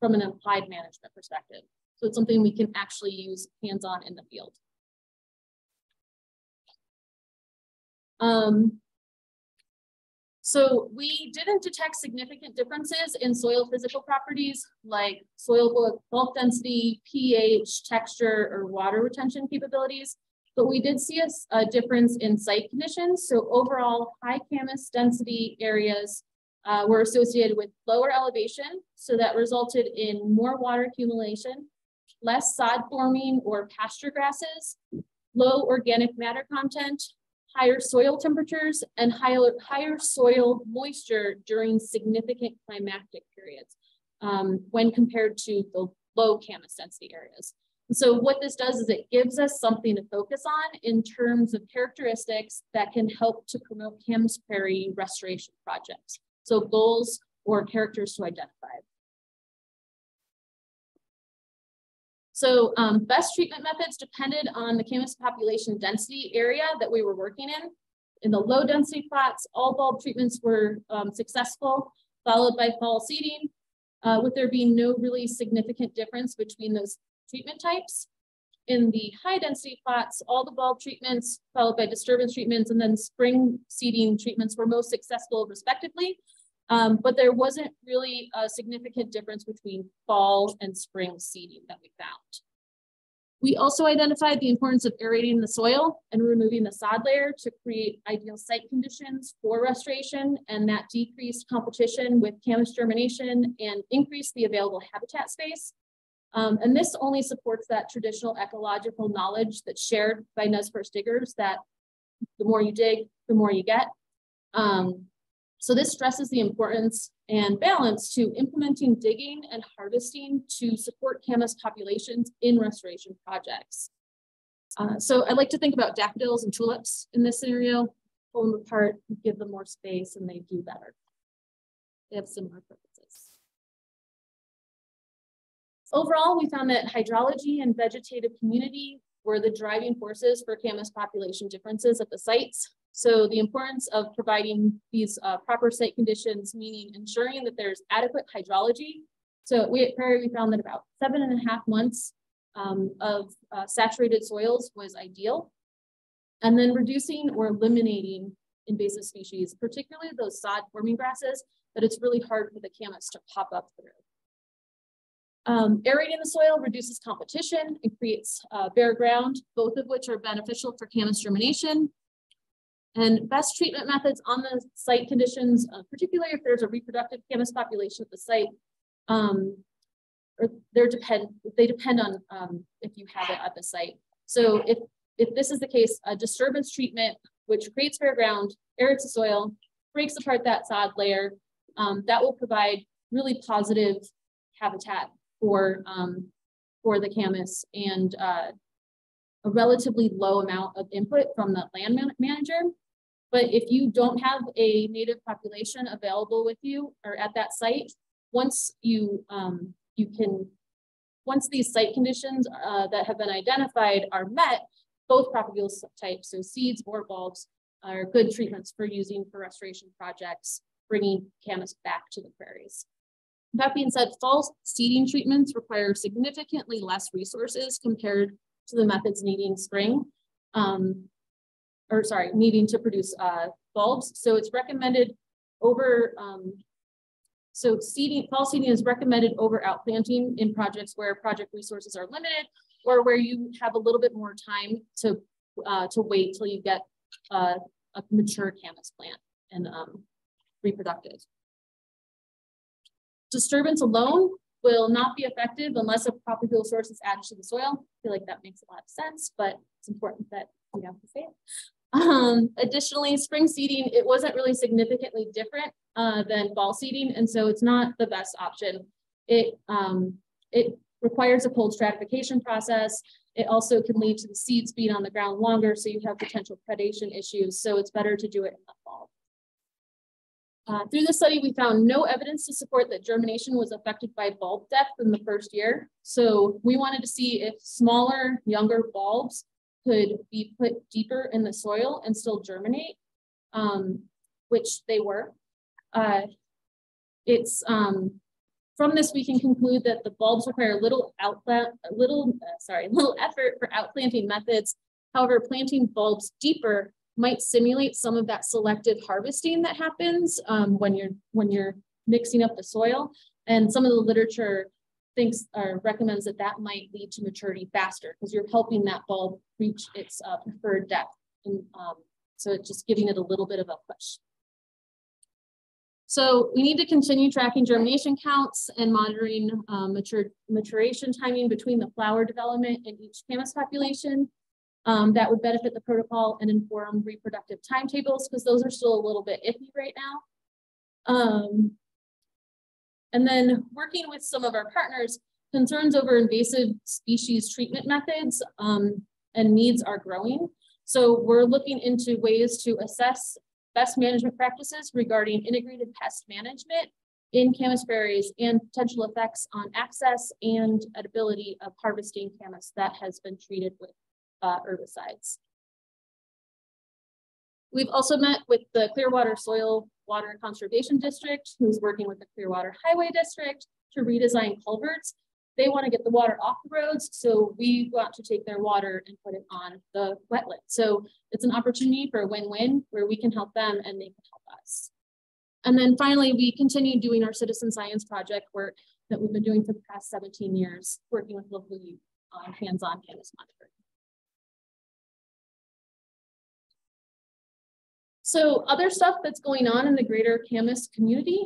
from an applied management perspective. So it's something we can actually use hands-on in the field. Um, so we didn't detect significant differences in soil physical properties like soil bulk density, pH, texture, or water retention capabilities. But we did see a, a difference in site conditions. So overall, high camas density areas uh, were associated with lower elevation. So that resulted in more water accumulation, less sod forming or pasture grasses, low organic matter content, higher soil temperatures, and higher, higher soil moisture during significant climactic periods um, when compared to the low camas density areas. So what this does is it gives us something to focus on in terms of characteristics that can help to promote Camas Prairie restoration projects. So goals or characters to identify. So um, best treatment methods depended on the Camas population density area that we were working in. In the low density plots, all bulb treatments were um, successful, followed by fall seeding, uh, with there being no really significant difference between those treatment types. In the high density plots, all the bulb treatments followed by disturbance treatments and then spring seeding treatments were most successful respectively. Um, but there wasn't really a significant difference between fall and spring seeding that we found. We also identified the importance of aerating the soil and removing the sod layer to create ideal site conditions for restoration, and that decreased competition with camas germination and increased the available habitat space. Um, and this only supports that traditional ecological knowledge that's shared by Nez Perce diggers that the more you dig, the more you get. Um, so this stresses the importance and balance to implementing digging and harvesting to support camas populations in restoration projects. Uh, so I like to think about daffodils and tulips in this scenario, pull them apart, give them more space, and they do better. They have similar purposes. Overall, we found that hydrology and vegetative community were the driving forces for camas population differences at the sites. So the importance of providing these uh, proper site conditions, meaning ensuring that there's adequate hydrology. So Weippe Prairie, we found that about seven and a half months um, of uh, saturated soils was ideal. And then reducing or eliminating invasive species, particularly those sod forming grasses, that it's really hard for the camas to pop up through. Um, aerating the soil reduces competition and creates uh, bare ground, both of which are beneficial for camas germination. And best treatment methods on the site conditions, uh, particularly if there's a reproductive camas population at the site, um, or they're depend, they depend on um, if you have it at the site. So if, if this is the case, a disturbance treatment, which creates bare ground, aerates the soil, breaks apart that sod layer, um, that will provide really positive habitat for um, for the camas and uh, a relatively low amount of input from the land man manager. But if you don't have a native population available with you or at that site, once you um, you can once these site conditions uh, that have been identified are met, both propagule types, so seeds or bulbs, are good treatments for using for restoration projects, bringing camas back to the prairies. That being said, fall seeding treatments require significantly less resources compared to the methods needing spring, um, or sorry, needing to produce uh, bulbs. So it's recommended over, um, so seeding, fall seeding is recommended over outplanting in projects where project resources are limited or where you have a little bit more time to, uh, to wait till you get uh, a mature camas plant and um, reproductive. Disturbance alone will not be effective unless a propagule source is added to the soil. I feel like that makes a lot of sense, but it's important that we have to say it. Um, additionally, spring seeding, it wasn't really significantly different uh, than fall seeding, and so it's not the best option. It, um, it requires a cold stratification process. It also can lead to the seeds being on the ground longer, so you have potential predation issues. So it's better to do it in the fall. Uh, through the study, we found no evidence to support that germination was affected by bulb death in the first year. So we wanted to see if smaller, younger bulbs could be put deeper in the soil and still germinate, um, which they were. Uh, it's um, from this we can conclude that the bulbs require little outplant, little uh, sorry, <laughs> little effort for outplanting methods. However, planting bulbs deeper might simulate some of that selective harvesting that happens um, when you're when you're mixing up the soil. And some of the literature thinks or recommends that that might lead to maturity faster because you're helping that bulb reach its uh, preferred depth. And um, so it's just giving it a little bit of a push. So we need to continue tracking germination counts and monitoring mature, maturation timing between the flower development and each camas population. Um, that would benefit the protocol and inform reproductive timetables because those are still a little bit iffy right now. Um, and then working with some of our partners, concerns over invasive species treatment methods um, and needs are growing. So we're looking into ways to assess best management practices regarding integrated pest management in camas prairies and potential effects on access and edibility of harvesting camas that has been treated with uh, herbicides. We've also met with the Clearwater Soil Water Conservation District, who's working with the Clearwater Highway District to redesign culverts. They want to get the water off the roads, so we want to take their water and put it on the wetland. So it's an opportunity for a win-win where we can help them and they can help us. And then finally, we continue doing our citizen science project work that we've been doing for the past 17 years, working with local youth on hands-on camas monitoring. So other stuff that's going on in the greater Camas community,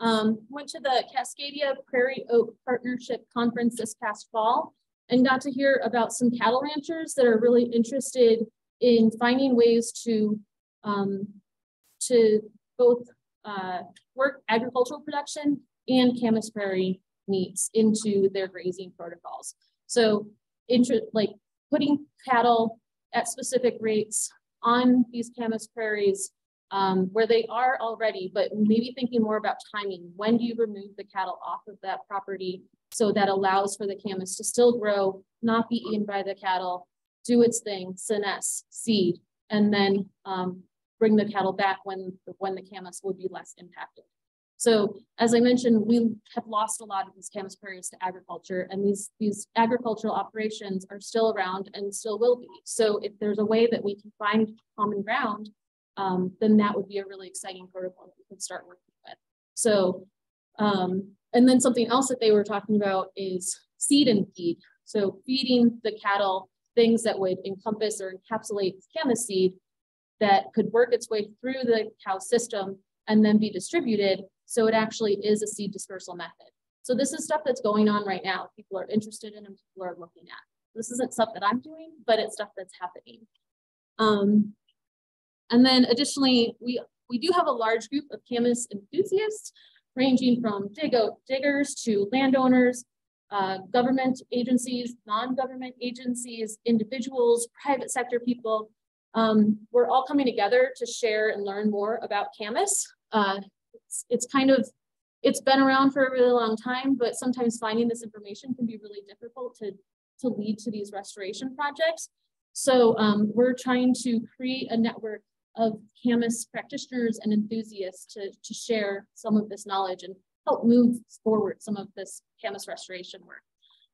um, went to the Cascadia Prairie Oak Partnership Conference this past fall and got to hear about some cattle ranchers that are really interested in finding ways to, um, to both uh, work agricultural production and Camas Prairie needs into their grazing protocols. So like putting cattle at specific rates on these Camas prairies um, where they are already, but maybe thinking more about timing. When do you remove the cattle off of that property so that allows for the camas to still grow, not be eaten by the cattle, do its thing, senesce, seed, and then um, bring the cattle back when, when the camas would be less impacted. So as I mentioned, we have lost a lot of these camas prairies to agriculture and these, these agricultural operations are still around and still will be. So if there's a way that we can find common ground, um, then that would be a really exciting protocol that we could start working with. So, um, and then something else that they were talking about is seed and feed. So feeding the cattle things that would encompass or encapsulate camas seed that could work its way through the cow system and then be distributed so it actually is a seed dispersal method. So this is stuff that's going on right now. People are interested in and people are looking at. This isn't stuff that I'm doing, but it's stuff that's happening. Um, and then additionally, we, we do have a large group of camas enthusiasts ranging from dig diggers to landowners, uh, government agencies, non-government agencies, individuals, private sector people. Um, we're all coming together to share and learn more about camas. Uh, it's, it's kind of, it's been around for a really long time, but sometimes finding this information can be really difficult to, to lead to these restoration projects. So um, we're trying to create a network of camas practitioners and enthusiasts to, to share some of this knowledge and help move forward some of this camas restoration work.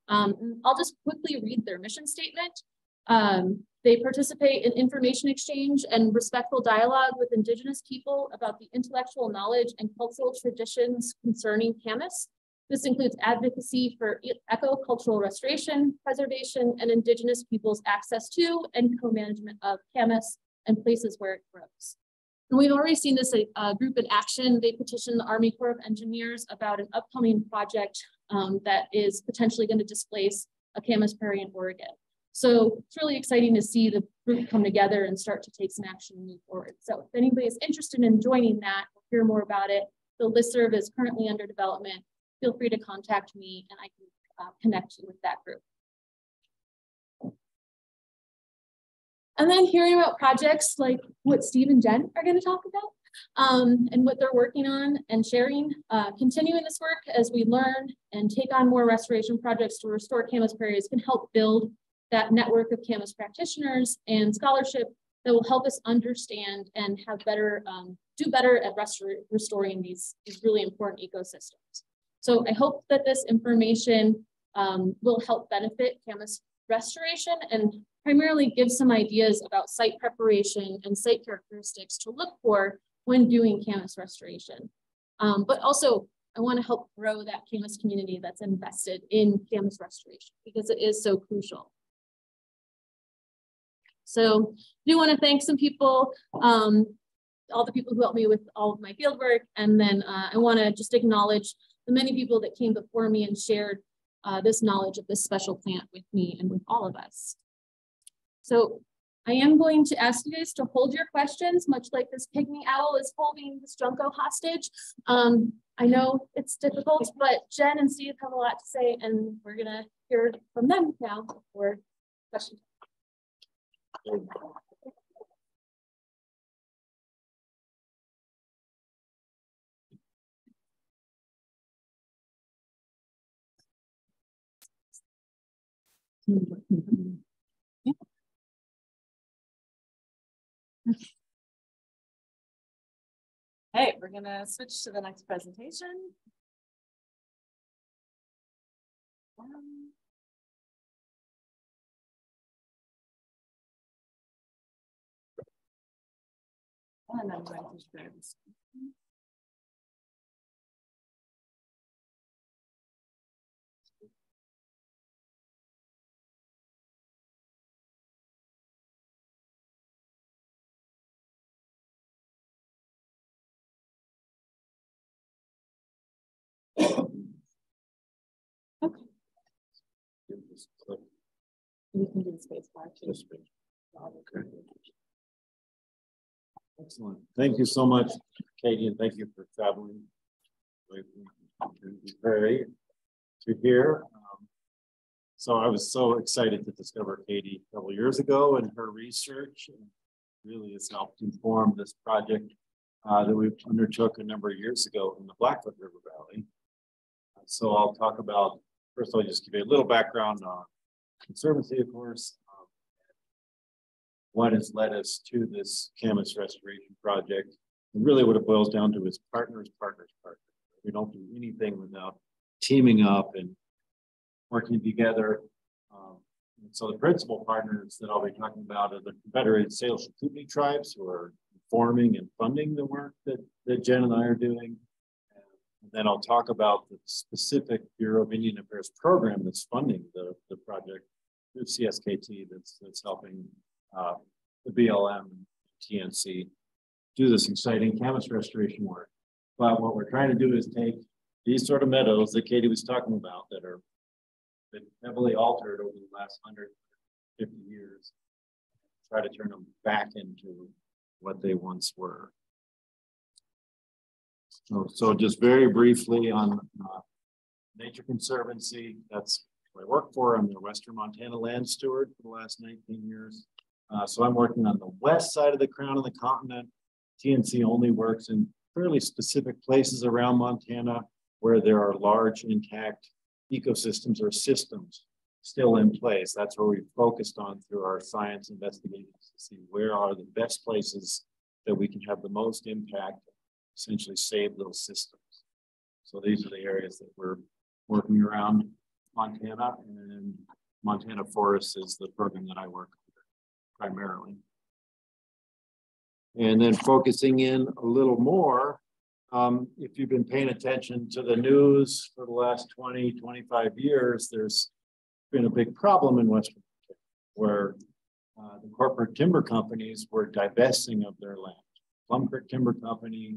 Um, I'll just quickly read their mission statement. Um, they participate in information exchange and respectful dialogue with Indigenous people about the intellectual knowledge and cultural traditions concerning camas. This includes advocacy for eco-cultural restoration, preservation, and Indigenous peoples' access to and co-management of camas and places where it grows. And we've already seen this uh, group in action. They petitioned the Army Corps of Engineers about an upcoming project um, that is potentially going to displace a camas prairie in Oregon. So it's really exciting to see the group come together and start to take some action and move forward. So if anybody is interested in joining that, or hear more about it, the listserv is currently under development. Feel free to contact me and I can uh, connect you with that group. And then hearing about projects like what Steve and Jen are going to talk about um, and what they're working on and sharing, uh, continuing this work as we learn and take on more restoration projects to restore Camas prairies can help build that network of Camas practitioners and scholarship that will help us understand and have better, um, do better at restoring these, these really important ecosystems. So I hope that this information um, will help benefit Camas restoration and primarily give some ideas about site preparation and site characteristics to look for when doing Camas restoration. Um, but also, I want to help grow that Camas community that's invested in Camas restoration because it is so crucial. So I do want to thank some people, um, all the people who helped me with all of my field work. And then uh, I want to just acknowledge the many people that came before me and shared uh, this knowledge of this special plant with me and with all of us. So I am going to ask you guys to hold your questions, much like this pygmy owl is holding this junco hostage. Um, I know it's difficult, but Jen and Steve have a lot to say, and we're gonna hear from them now for questions. Hey, we're gonna switch to the next presentation. Um, and I'm going to share this. You can do the space bar too. Okay. Excellent. Thank you so much, Katie, and thank you for traveling from to here. Um, so I was so excited to discover Katie a couple years ago and her research really has helped inform this project uh, that we undertook a number of years ago in the Blackfoot River Valley. So I'll talk about, first I'll just give you a little background on Conservancy, of course, what has led us to this Camas restoration project. And really what it boils down to is partners, partners, partners. We don't do anything without teaming up and working together. Um, so the principal partners that I'll be talking about are the Confederated Salish Kootenai tribes who are forming and funding the work that, that Jen and I are doing. And then I'll talk about the specific Bureau of Indian Affairs program that's funding the, the project through CSKT that's, that's helping uh, the BLM and TNC do this exciting Camas restoration work. But what we're trying to do is take these sort of meadows that Katie was talking about that are been heavily altered over the last 150 years, try to turn them back into what they once were. So, so just very briefly on uh, Nature Conservancy, that's I work for. I'm the Western Montana land steward for the last 19 years. Uh, so I'm working on the west side of the crown of the continent. TNC only works in fairly specific places around Montana where there are large intact ecosystems or systems still in place. That's where we focused on through our science investigations to see where are the best places that we can have the most impact, essentially save those systems. So these are the areas that we're working around. Montana, and Montana Forest is the program that I work under primarily. And then focusing in a little more, um, if you've been paying attention to the news for the last 20, 25 years, there's been a big problem in Western where uh, the corporate timber companies were divesting of their land. Plum Creek Timber Company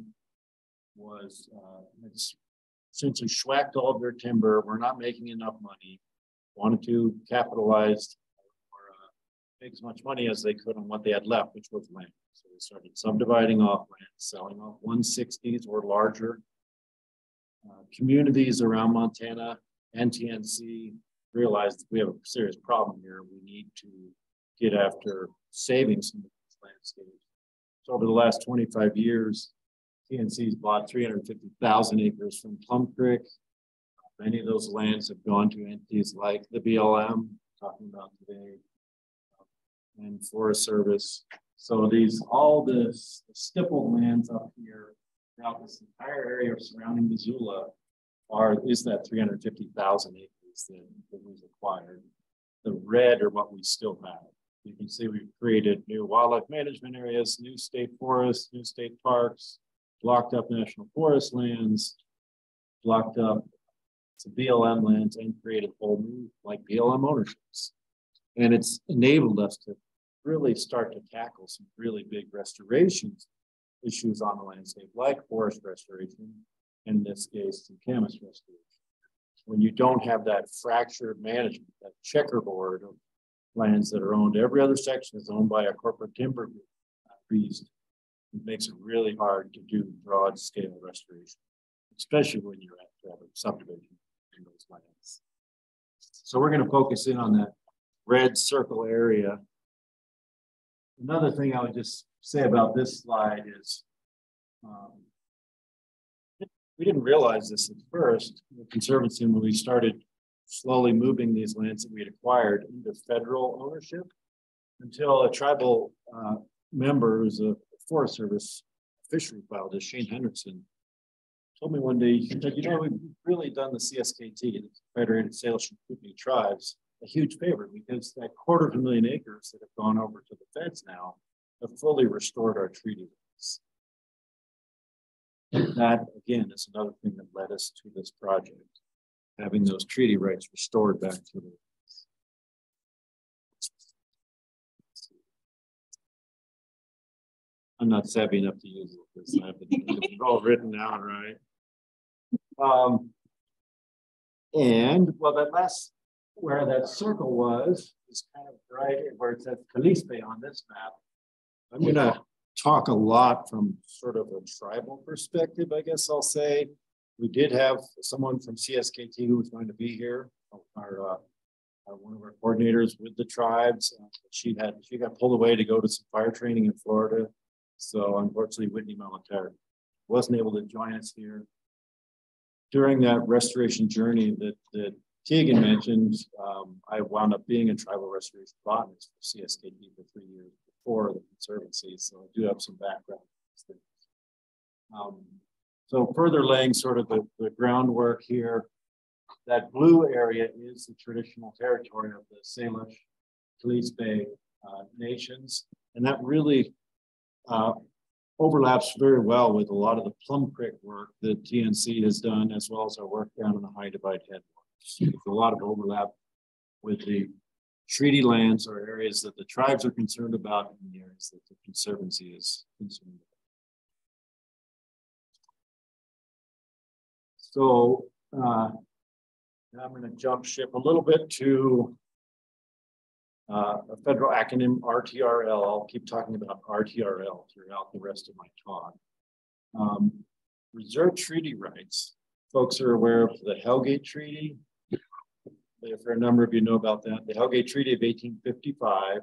was uh, essentially schwacked all of their timber. We're not making enough money. Wanted to capitalize make as much money as they could on what they had left, which was land. So they started subdividing off land, selling off one sixties or larger. Uh, communities around Montana and TNC realized we have a serious problem here. We need to get after saving some of these landscapes. So over the last twenty-five years, TNC's bought three hundred fifty thousand acres from Plum Creek. Many of those lands have gone to entities like the BLM, talking about today, and Forest Service. So these, all this stippled lands up here, throughout this entire area surrounding Missoula are, is that three hundred fifty thousand acres that, that was acquired. The red are what we still have. You can see we've created new wildlife management areas, new state forests, new state parks, blocked up national forest lands, blocked up some BLM lands and created whole new like BLM ownerships. And it's enabled us to really start to tackle some really big restorations issues on the landscape, like forest restoration, in this case, some camas restoration. When you don't have that fractured management, that checkerboard of lands that are owned, every other section is owned by a corporate timber beast. It makes it really hard to do broad scale restoration, especially when you're at subdivision in those lands. So we're going to focus in on that red circle area. Another thing I would just say about this slide is um, we didn't realize this at first, the Conservancy, when we started slowly moving these lands that we had acquired into federal ownership until a tribal uh, member who's a Forest Service fishery biologist, Shane Henderson, told me one day, he said, you know, we've really done the CSKT, the Federated Salish and Kootenai Tribes, a huge favor because that quarter of a million acres that have gone over to the feds now have fully restored our treaty rights. That, again, is another thing that led us to this project, having those treaty rights restored back to the I'm not savvy enough to use this. I have it all written down, right? Um, and well, that last where that circle was is kind of right where it says Kalispé on this map. I'm going to talk a lot from sort of a tribal perspective, I guess I'll say. We did have someone from CSKT who was going to be here, our, uh, our one of our coordinators with the tribes. Uh, she had she got pulled away to go to some fire training in Florida. So unfortunately, Whitney Military wasn't able to join us here. During that restoration journey that, that Tegan mentioned, um, I wound up being a tribal restoration botanist for CSKT for three years before the Conservancy, so I do have some background. in Um, so further laying sort of the, the groundwork here, that blue area is the traditional territory of the Salish, Kalispé uh, nations, and that really uh, overlaps very well with a lot of the Plum Creek work that TNC has done, as well as our work down in the High Divide Headwaters. There's a lot of overlap with the treaty lands or areas that the tribes are concerned about and the areas that the Conservancy is concerned about. So uh, I'm going to jump ship a little bit to uh, a federal acronym RTRL. I'll keep talking about RTRL throughout the rest of my talk. Um, reserve treaty rights. Folks are aware of the Hellgate Treaty. A number of you know about that. The Hellgate Treaty of 1855,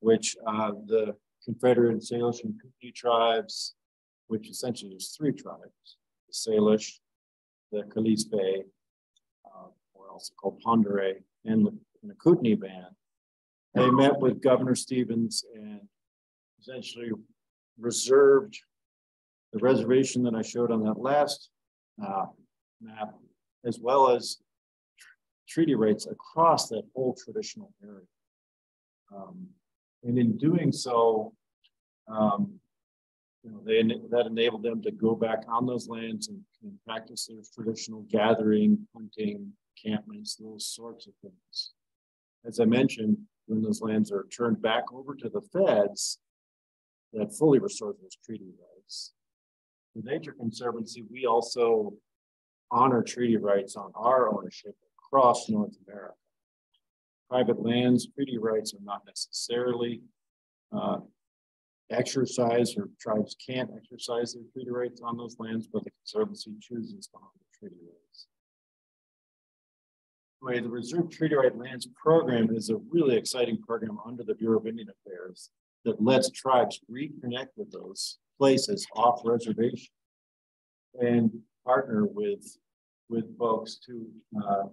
which uh, the Confederate Salish and Kootenai tribes, which essentially is three tribes, the Salish, the Kalispé, uh, or also called d'Oreille, and the, and the Kootenai band, they met with Governor Stevens and essentially reserved the reservation that I showed on that last uh, map, as well as treaty rights across that whole traditional area. Um, and in doing so, um, you know, they, that enabled them to go back on those lands and, and practice their traditional gathering, hunting, campments, those sorts of things. As I mentioned, when those lands are turned back over to the feds, that fully restores those treaty rights. The Nature Conservancy, we also honor treaty rights on our ownership across North America. private lands, treaty rights are not necessarily uh, exercised or tribes can't exercise their treaty rights on those lands, but the Conservancy chooses to honor the treaty rights. Anyway, the Reserve Treaty Right Lands Program is a really exciting program under the Bureau of Indian Affairs that lets tribes reconnect with those places off reservation and partner with, with folks to uh,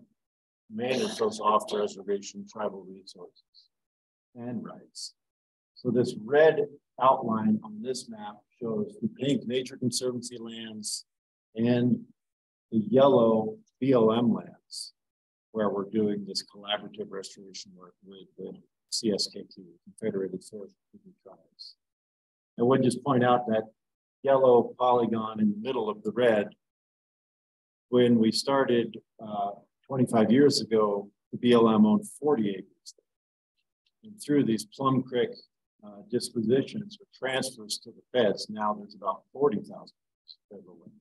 manage those off reservation tribal resources and rights. So this red outline on this map shows the pink Nature Conservancy lands and the yellow BLM lands where we're doing this collaborative restoration work with the CSKT, Confederated Forest Tribes. I would just point out that yellow polygon in the middle of the red, when we started uh, 25 years ago, the BLM owned 40 acres. And through these Plum Creek uh, dispositions or transfers to the feds, now there's about 40,000 federal land.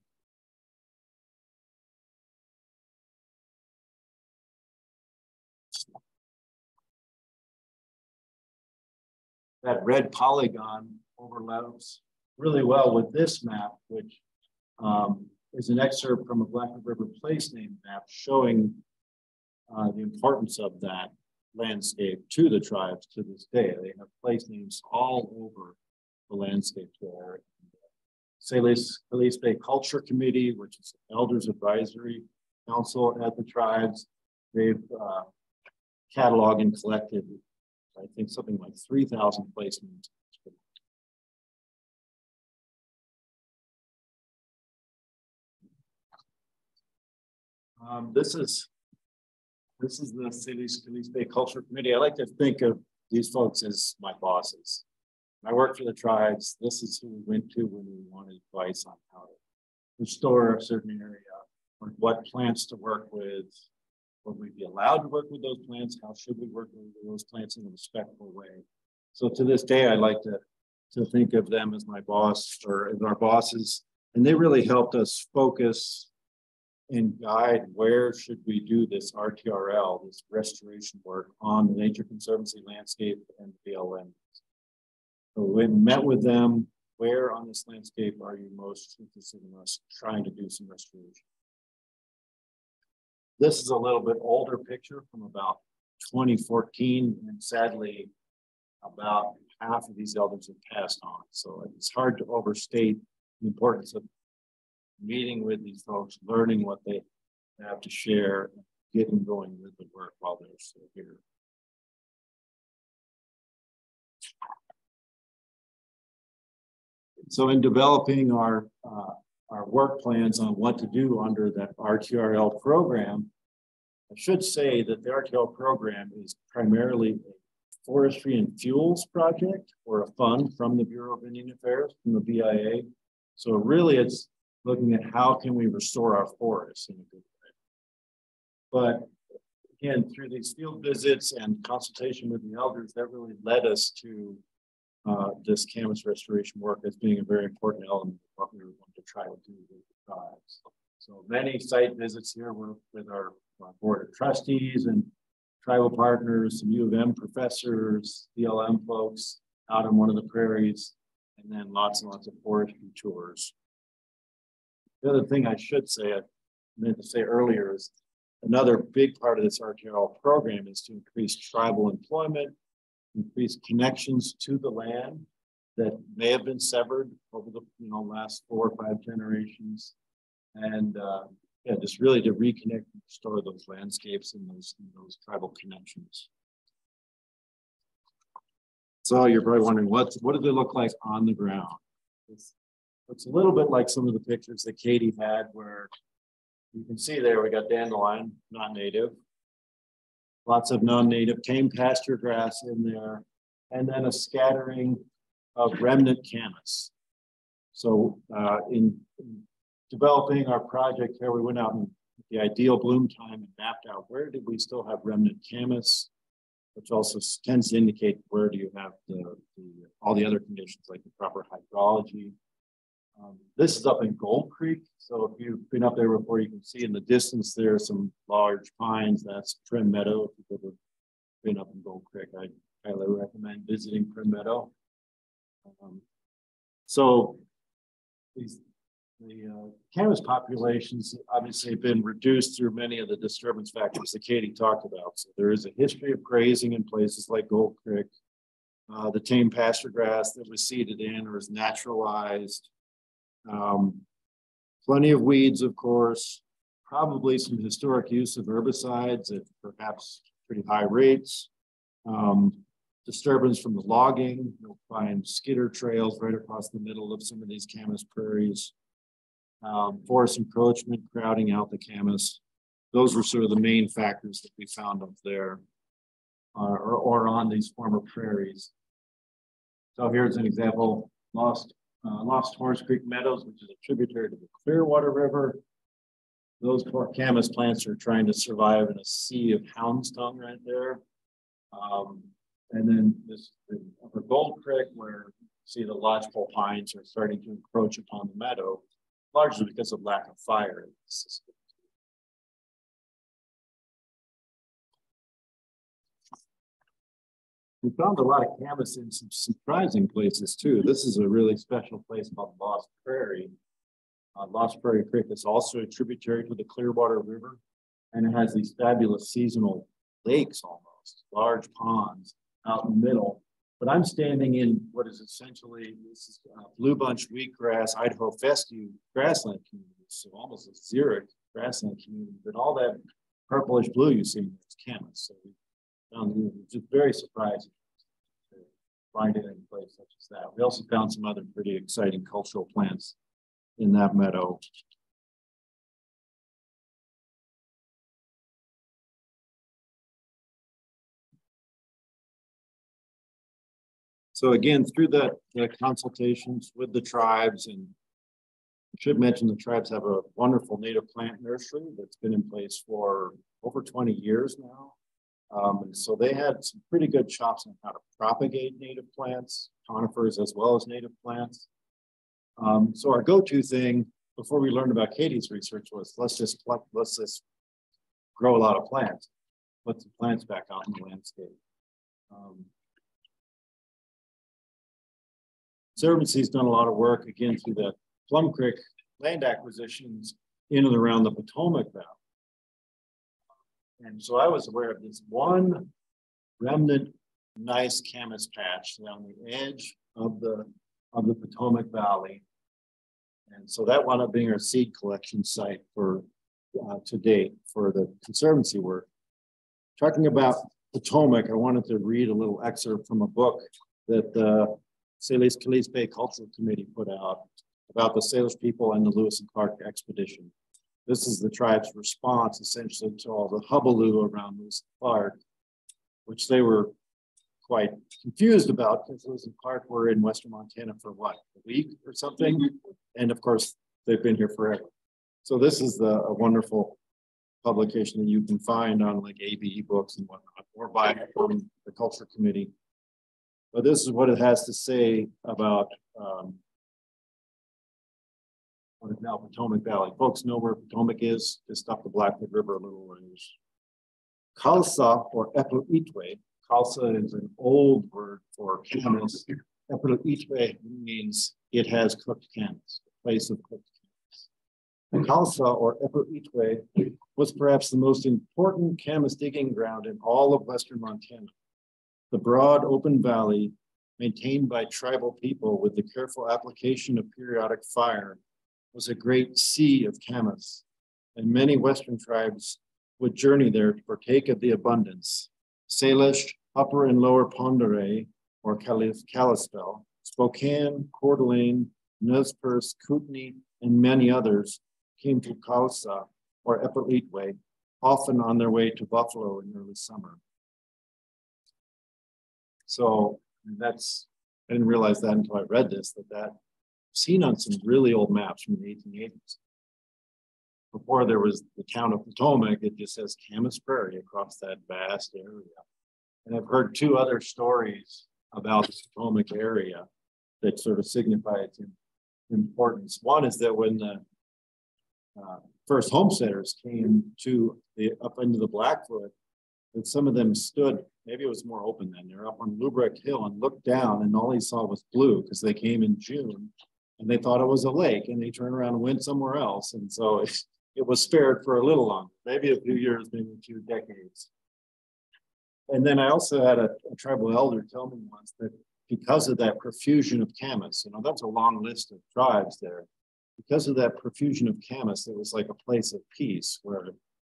That red polygon overlaps really well with this map, which um, is an excerpt from a Black River place name map showing uh, the importance of that landscape to the tribes to this day. They have place names all over the landscape there. Salish Bay Culture Committee, which is an Elders Advisory Council at the tribes, they've uh, cataloged and collected, I think, something like 3,000 place names Um, this is this is the Séliš-Qlispé Culture Committee. I like to think of these folks as my bosses. I work for the tribes. This is who we went to when we wanted advice on how to restore a certain area or what plants to work with. Would we be allowed to work with those plants? How should we work with those plants in a respectful way? So to this day, I like to, to think of them as my boss or as our bosses. And they really helped us focus and guide where should we do this RTRL, this restoration work on the Nature Conservancy landscape and BLM. So we met with them, where on this landscape are you most interested in us trying to do some restoration? This is a little bit older picture from about 2014, and sadly, about half of these elders have passed on. So it's hard to overstate the importance of meeting with these folks, learning what they have to share, getting going with the work while they're still here. So in developing our, uh, our work plans on what to do under that RTRL program, I should say that the RTRL program is primarily a forestry and fuels project or a fund from the Bureau of Indian Affairs, from the BIA. So really it's looking at how can we restore our forests in a good way. But again, through these field visits and consultation with the elders, that really led us to uh, this camas restoration work as being a very important element of what we were going to try to do with the tribes. So many site visits here were with our, our board of trustees and tribal partners, some U of M professors, BLM folks out on one of the prairies, and then lots and lots of forestry tours. The other thing I should say, I meant to say earlier is another big part of this RTRL program is to increase tribal employment, increase connections to the land that may have been severed over the you know last four or five generations, and uh, yeah, just really to reconnect and restore those landscapes and those and those tribal connections. So you're probably wondering what what do they look like on the ground? It's a little bit like some of the pictures that Katie had where you can see there we got dandelion, not native. Lots of non-native tame pasture grass in there, and then a scattering of remnant camas. So uh, in, in, developing our project here, we went out and the ideal bloom time and mapped out where did we still have remnant camas, which also tends to indicate where do you have the, the all the other conditions like the proper hydrology, um, this is up in Gold Creek. So if you've been up there before, you can see in the distance there are some large pines. That's Trim Meadow. If you've ever been up in Gold Creek, I highly recommend visiting Prim Meadow. Um, so these the uh, populations obviously have been reduced through many of the disturbance factors that Katie talked about. So there is a history of grazing in places like Gold Creek, uh, the tame pasture grass that was seeded in or is naturalized. Um, plenty of weeds, of course, probably some historic use of herbicides at perhaps pretty high rates. Um, disturbance from the logging, you'll find skidder trails right across the middle of some of these camas prairies. Um, forest encroachment, crowding out the camas. Those were sort of the main factors that we found up there uh, or, or on these former prairies. So here's an example, Lost, uh, Lost Horse Creek Meadows, which is a tributary to the Clearwater River. Those poor camas plants are trying to survive in a sea of hound's tongue right there. Um, and then this the upper Gold Creek, where you see the lodgepole pines are starting to encroach upon the meadow, largely because of lack of fire in the system. We found a lot of camas in some surprising places too. This is a really special place called Lost Prairie. Uh, Lost Prairie Creek is also a tributary to the Clearwater River, and it has these fabulous seasonal lakes almost, large ponds out in the middle. But I'm standing in what is essentially this is uh, blue bunch wheatgrass, Idaho fescue grassland community, so almost a xeric grassland community. But all that purplish blue you see is camas. So we found it just very surprising find it in a place such as that. We also found some other pretty exciting cultural plants in that meadow. So again, through the, the consultations with the tribes and I should mention the tribes have a wonderful native plant nursery that's been in place for over 20 years now. Um, and so they had some pretty good chops on how to propagate native plants, conifers as well as native plants. Um, so our go-to thing before we learned about Katie's research was let's just let's just grow a lot of plants, put some plants back out in the landscape. Um, Conservancy's done a lot of work again through the Plum Creek land acquisitions in and around the Potomac Valley. And so I was aware of this one remnant nice camas patch on the edge of the of the Potomac Valley. And so that wound up being our seed collection site for uh, to date for the conservancy work. Talking about Potomac, I wanted to read a little excerpt from a book that the uh, Séliš-Qlispé Cultural Committee put out about the Salish people and the Lewis and Clark expedition. This is the tribe's response essentially to all the hubbub around Lewis and Clark, which they were quite confused about because Lewis and Clark were in Western Montana for what, a week or something? And of course, they've been here forever. So this is the, a wonderful publication that you can find on like ABE books and whatnot, or buy from the Culture Committee. But this is what it has to say about um, what is now Potomac Valley. Folks know where Potomac is, just up the Blackfoot River a little ways. Kalsa or Epuitwe. Kalsa is an old word for camas. Epuitwe means it has cooked camas, a place of cooked camas. Kalsa or Epuitwe was perhaps the most important camas digging ground in all of Western Montana. The broad open valley maintained by tribal people with the careful application of periodic fire was a great sea of camas, and many Western tribes would journey there to partake of the abundance. Salish, Upper and Lower Oreille, or Kalispel, Spokane, Coeur d'Alene, Nez Perce, Kootenai, and many others came to Kalsa or Epuitwe, often on their way to Buffalo in early summer. So that's, I didn't realize that until I read this, that that seen on some really old maps from the 1880s. Before there was the town of Potomac, it just says Camas Prairie across that vast area. And I've heard two other stories about the Potomac area that sort of signify its importance. One is that when the uh, first homesteaders came to the up into the Blackfoot, that some of them stood maybe it was more open then. They're up on Lubrick Hill and looked down and all they saw was blue because they came in June and they thought it was a lake and they turned around and went somewhere else. And so it, <laughs> it was spared for a little longer, maybe a few years, maybe a few decades. And then I also had a, a tribal elder tell me once that because of that profusion of camas, you know, that's a long list of tribes there. Because of that profusion of camas, it was like a place of peace where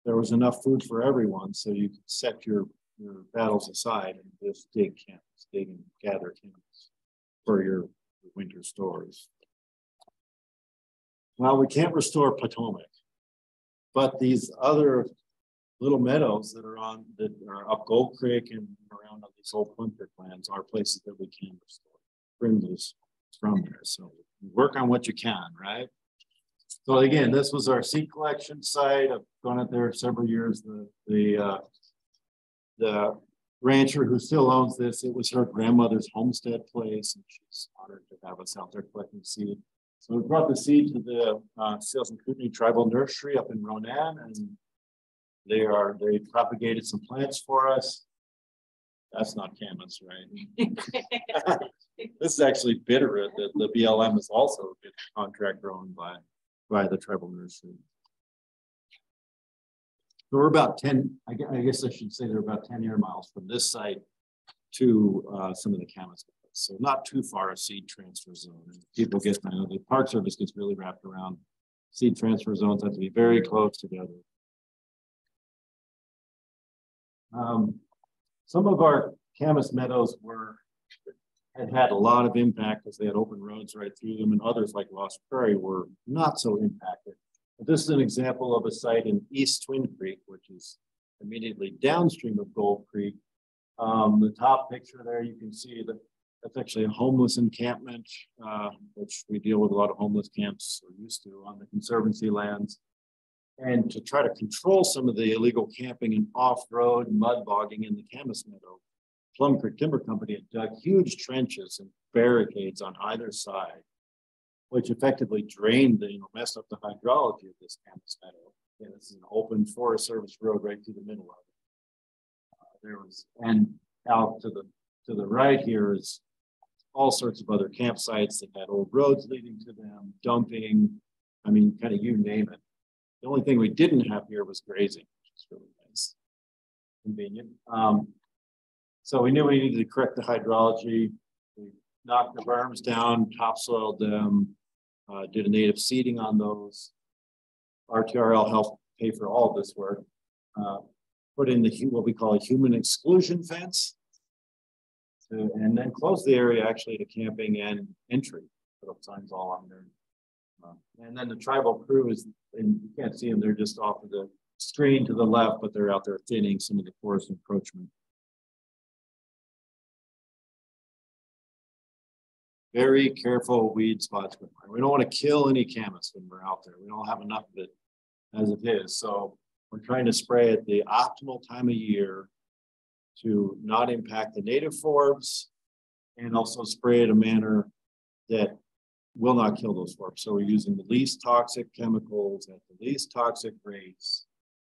there was enough food for everyone, so you could set your, your battles aside and just dig camas, dig and gather camas for your, your winter stores. Well, we can't restore Potomac, but these other little meadows that are on that are up Gold Creek and around these old Creek lands are places that we can restore. Bring those from there. So work on what you can, right? So again, this was our seed collection site. I've gone out there several years. The the uh, the rancher who still owns this, it was her grandmother's homestead place, and she's honored to have us out there collecting seed. So we brought the seed to the uh, Salish and Kootenai Tribal Nursery up in Ronan, and they are they propagated some plants for us. That's not camas, right? <laughs> this is actually Bitterroot. that the BLM is also a contract grown by by the tribal nursery. So we're about 10, I guess I should say they're about 10 air miles from this site to uh, some of the camas. So not too far a seed transfer zone. People get, I know the Park Service gets really wrapped around seed transfer zones have to be very close together. Um, some of our camas meadows were had had a lot of impact because they had open roads right through them, and others like Lost Prairie were not so impacted. But this is an example of a site in East Twin Creek, which is immediately downstream of Gold Creek. Um, the top picture there, you can see that that's actually a homeless encampment, uh, which we deal with a lot of homeless camps, or used to, on the Conservancy lands. And to try to control some of the illegal camping and off-road mud bogging in the Camas Meadow, Plum Creek Timber Company had dug huge trenches and barricades on either side, which effectively drained the, you know, messed up the hydrology of this camas meadow. And this is an open Forest Service road right through the middle of it. Uh, there was, and out to the to the right here is all sorts of other campsites that had old roads leading to them, dumping, I mean, kind of you name it. The only thing we didn't have here was grazing, which is really nice, convenient. Um, so we knew we needed to correct the hydrology. We knocked the berms down, topsoiled them, uh, did a native seeding on those. RTRL helped pay for all of this work. Uh, put in the what we call a human exclusion fence, to, and then close the area actually to camping and entry. Put up signs all on there. Uh, and then the tribal crew is, and you can't see them, they're just off of the screen to the left, but they're out there thinning some of the forest encroachment. very careful weed spots. We don't want to kill any camas when we're out there. We don't have enough of it as it is. So we're trying to spray at the optimal time of year to not impact the native forbs and also spray in a manner that will not kill those forbs. So we're using the least toxic chemicals at the least toxic rates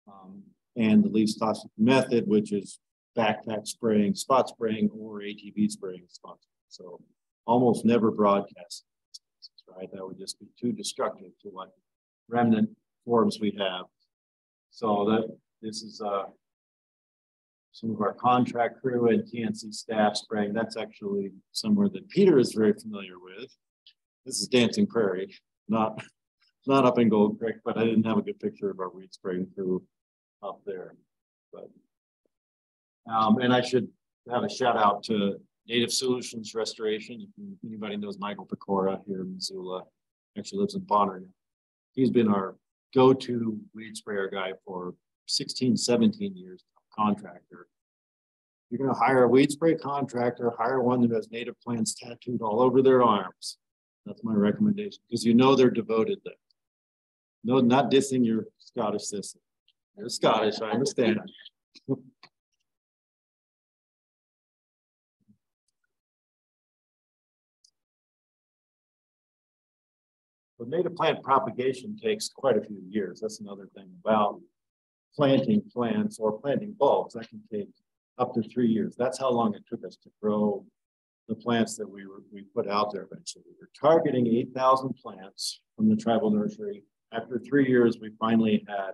um, and the least toxic method, which is backpack spraying, spot spraying, or ATV spraying spots. So almost never broadcast, right? That would just be too destructive to what remnant forbs we have. So that this is uh, some of our contract crew and TNC staff spraying. That's actually somewhere that Peter is very familiar with. This is Dancing Prairie, not not up in Gold Creek, but I didn't have a good picture of our weed spraying crew up there. But um, and I should have a shout out to Native Solutions Restoration. If anybody knows Michael Pecora here in Missoula, actually lives in Bonner. He's been our go-to weed sprayer guy for 16, 17 years, contractor. You're going to hire a weed spray contractor, hire one that has native plants tattooed all over their arms. That's my recommendation because you know they're devoted there. No, not dissing your Scottish sister. You're Scottish, I understand. <laughs> But native plant propagation takes quite a few years. That's another thing about planting plants or planting bulbs. That can take up to three years. That's how long it took us to grow the plants that we were, we put out there eventually. We were targeting 8,000 plants from the tribal nursery. After three years, we finally had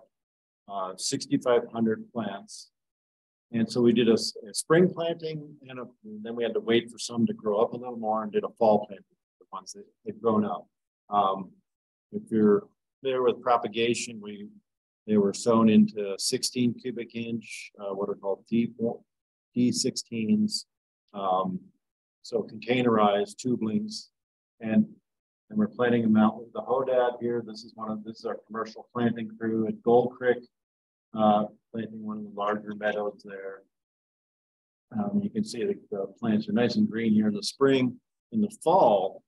uh, 6,500 plants. And so we did a, a spring planting and, a, and, then we had to wait for some to grow up a little more and did a fall planting, the ones that had grown up. Um, if you're there with propagation, we they were sown into 16 cubic inch, uh, what are called D, D16s. Um, so containerized tubelings. And, and we're planting them out with the hoedad here. This is one of, this is our commercial planting crew at Gold Creek, uh, planting one of the larger meadows there. Um, you can see the, the plants are nice and green here in the spring. In the fall,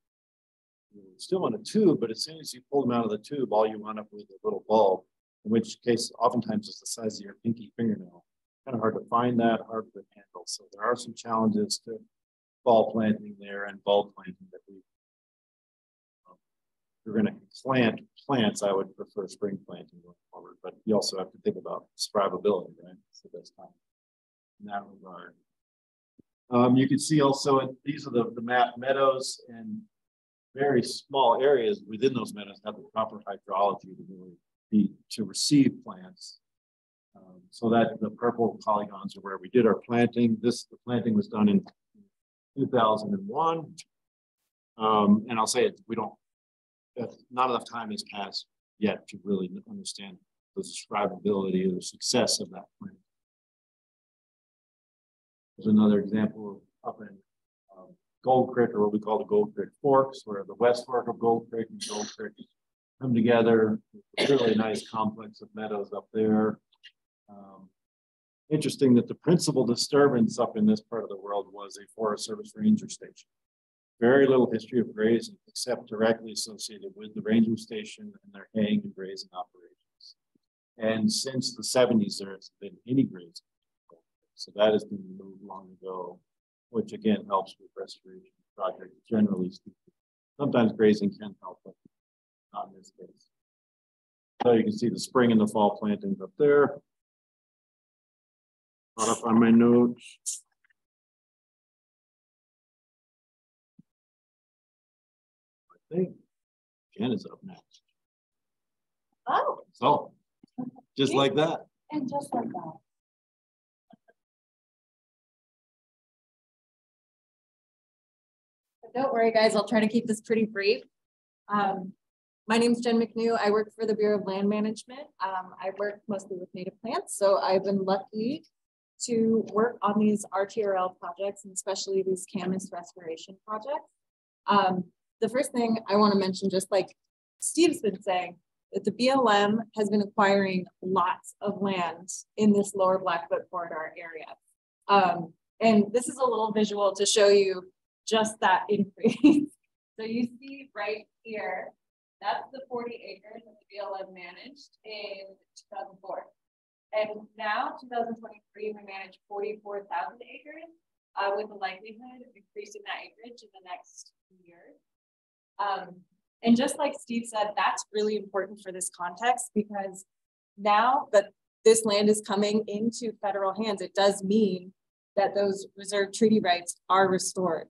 still in a tube, but as soon as you pull them out of the tube, all you wind up with a little bulb, in which case oftentimes it's the size of your pinky fingernail. Kind of hard to find that, hard to handle. So there are some challenges to fall planting there and bulb planting that we um, you're going to plant plants, I would prefer spring planting going forward, but you also have to think about survivability, right? So that's time in that regard. Um, you can see also these are the, the map meadows and very small areas within those meadows have the proper hydrology to really be to receive plants. Um, so that the purple polygons are where we did our planting. This the planting was done in 2001. Um, and I'll say it, we don't, not enough time has passed yet to really understand the describability or the success of that plant. There's another example up in um, Gold Creek, or what we call the Gold Creek Forks, where the West Fork of Gold Creek and Gold Creek come together. Really nice complex of meadows up there. Um, interesting that the principal disturbance up in this part of the world was a Forest Service ranger station. Very little history of grazing except directly associated with the ranger station and their haying and grazing operations. And since the 70s, there has been any grazing. So that has been removed long ago, which again helps with restoration projects generally speaking. Sometimes grazing can help, but not in this case. So you can see the spring and the fall plantings up there. Caught up on my notes. I think Jen is up next. Oh. So, just like that. And just like that. Don't worry, guys. I'll try to keep this pretty brief. Um, my name is Jen McNew. I work for the Bureau of Land Management. Um, I work mostly with native plants, so I've been lucky to work on these RTRL projects and especially these camas restoration projects. Um, the first thing I want to mention, just like Steve's been saying, that the BLM has been acquiring lots of land in this lower Blackfoot corridor area. Um, and this is a little visual to show you just that <laughs> increase. so you see right here, that's the 40 acres that the BLM managed in 2004. And now, 2023, we manage 44,000 acres uh, with the likelihood of increasing that acreage in the next years. Um, and just like Steve said, that's really important for this context because now that this land is coming into federal hands, it does mean that those reserve treaty rights are restored.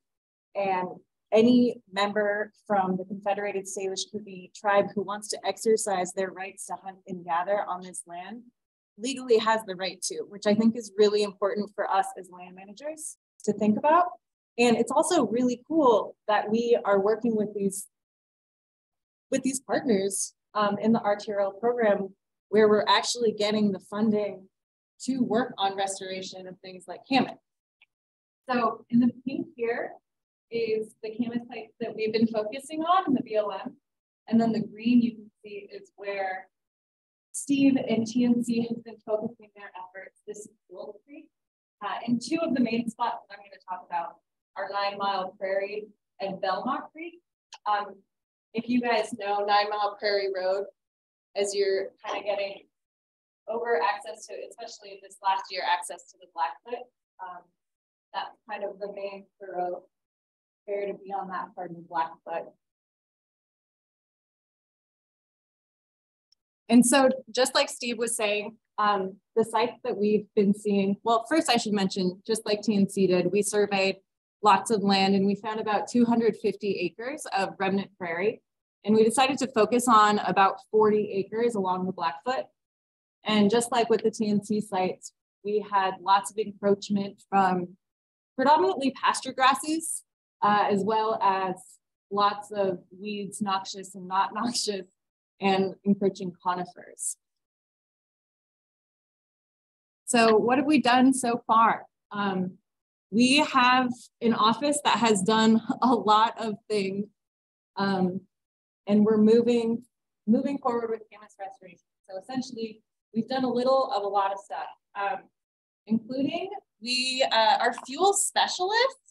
And any member from the Confederated Salish Kootenai tribe who wants to exercise their rights to hunt and gather on this land legally has the right to, which I think is really important for us as land managers to think about. And it's also really cool that we are working with these with these partners um, in the RTRL program where we're actually getting the funding to work on restoration of things like Camas. So in the pink here is the sites that we've been focusing on in the BLM. And then the green you can see is where Steve and TNC have been focusing their efforts. This is Gold Creek. Uh, and two of the main spots that I'm going to talk about are Nine Mile Prairie and Belmont Creek. Um, if you guys know Nine Mile Prairie Road, as you're kind of getting over access to, especially this last year, access to the Blackfoot, um, that's kind of the main thorough to be on that part of Blackfoot. And so just like Steve was saying, um, the sites that we've been seeing, well, first I should mention, just like TNC did, we surveyed lots of land and we found about 250 acres of remnant prairie. And we decided to focus on about 40 acres along the Blackfoot. And just like with the TNC sites, we had lots of encroachment from predominantly pasture grasses, uh, as well as lots of weeds, noxious and not <laughs> noxious, and encroaching conifers. So what have we done so far? Um, we have an office that has done <laughs> a lot of things um, and we're moving, moving forward with camas restoration. So essentially, we've done a little of a lot of stuff, um, including we, uh, our fuel specialists,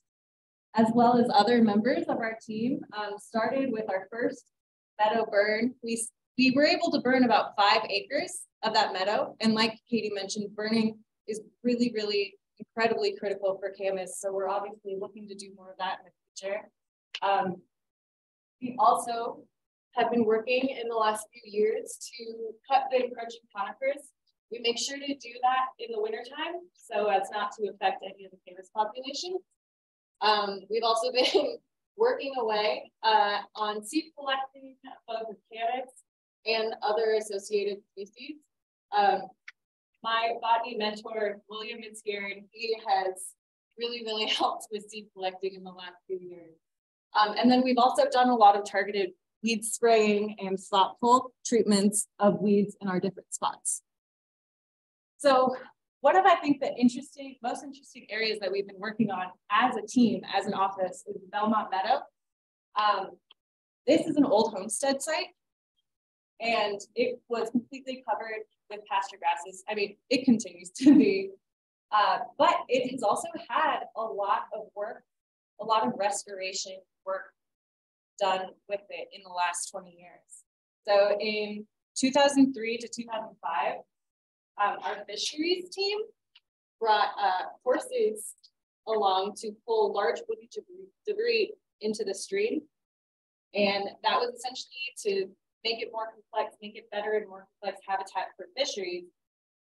as well as other members of our team, um, started with our first meadow burn. We, we were able to burn about five acres of that meadow. And like Katie mentioned, burning is really, really incredibly critical for Camas. So we're obviously looking to do more of that in the future. Um, we also have been working in the last few years to cut the encroaching conifers. We make sure to do that in the wintertime so as not to affect any of the Camas population. Um, we've also <laughs> been working away uh, on seed collecting both with and other associated species. Um, my botany mentor, William is here, and he has really, really <laughs> helped with seed collecting in the last few years. Um, and then we've also done a lot of targeted weed spraying and thoughtful treatments of weeds in our different spots. So one of I think the interesting, most interesting areas that we've been working on as a team, as an office, is Belmont Meadow. Um, this is an old homestead site, and it was completely covered with pasture grasses. I mean, it continues to be, uh, but it has also had a lot of work, a lot of restoration work done with it in the last 20 years. So in 2003 to 2005, um, our fisheries team brought uh, horses along to pull large woody debris into the stream. And that was essentially to make it more complex, make it better and more complex habitat for fisheries.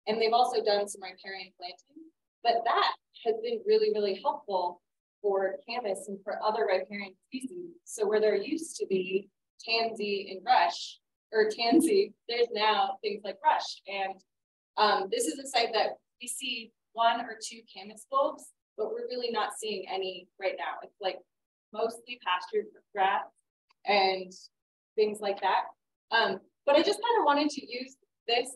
And they've also done some riparian planting, but that has been really, really helpful for camas and for other riparian species. So where there used to be tansy and rush, or tansy, there's now things like rush And um, this is a site that we see one or two camas bulbs, but we're really not seeing any right now. It's like mostly pastured grass and things like that. Um, but I just kind of wanted to use this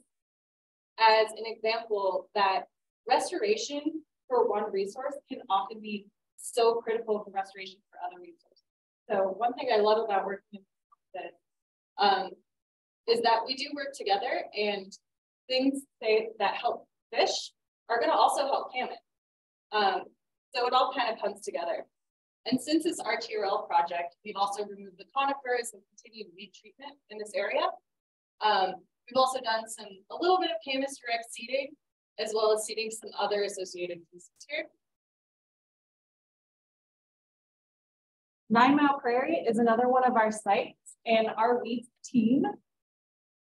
as an example that restoration for one resource can often be so critical for restoration for other resources. So one thing I love about working with this um, is that we do work together and things say that help fish are going to also help salmon. Um, so it all kind of comes together. And since this RTRL project, we've also removed the conifers and continued weed treatment in this area. Um, we've also done some a little bit of Camas direct seeding, as well as seeding some other associated species here. Nine Mile Prairie is another one of our sites, and our weeds team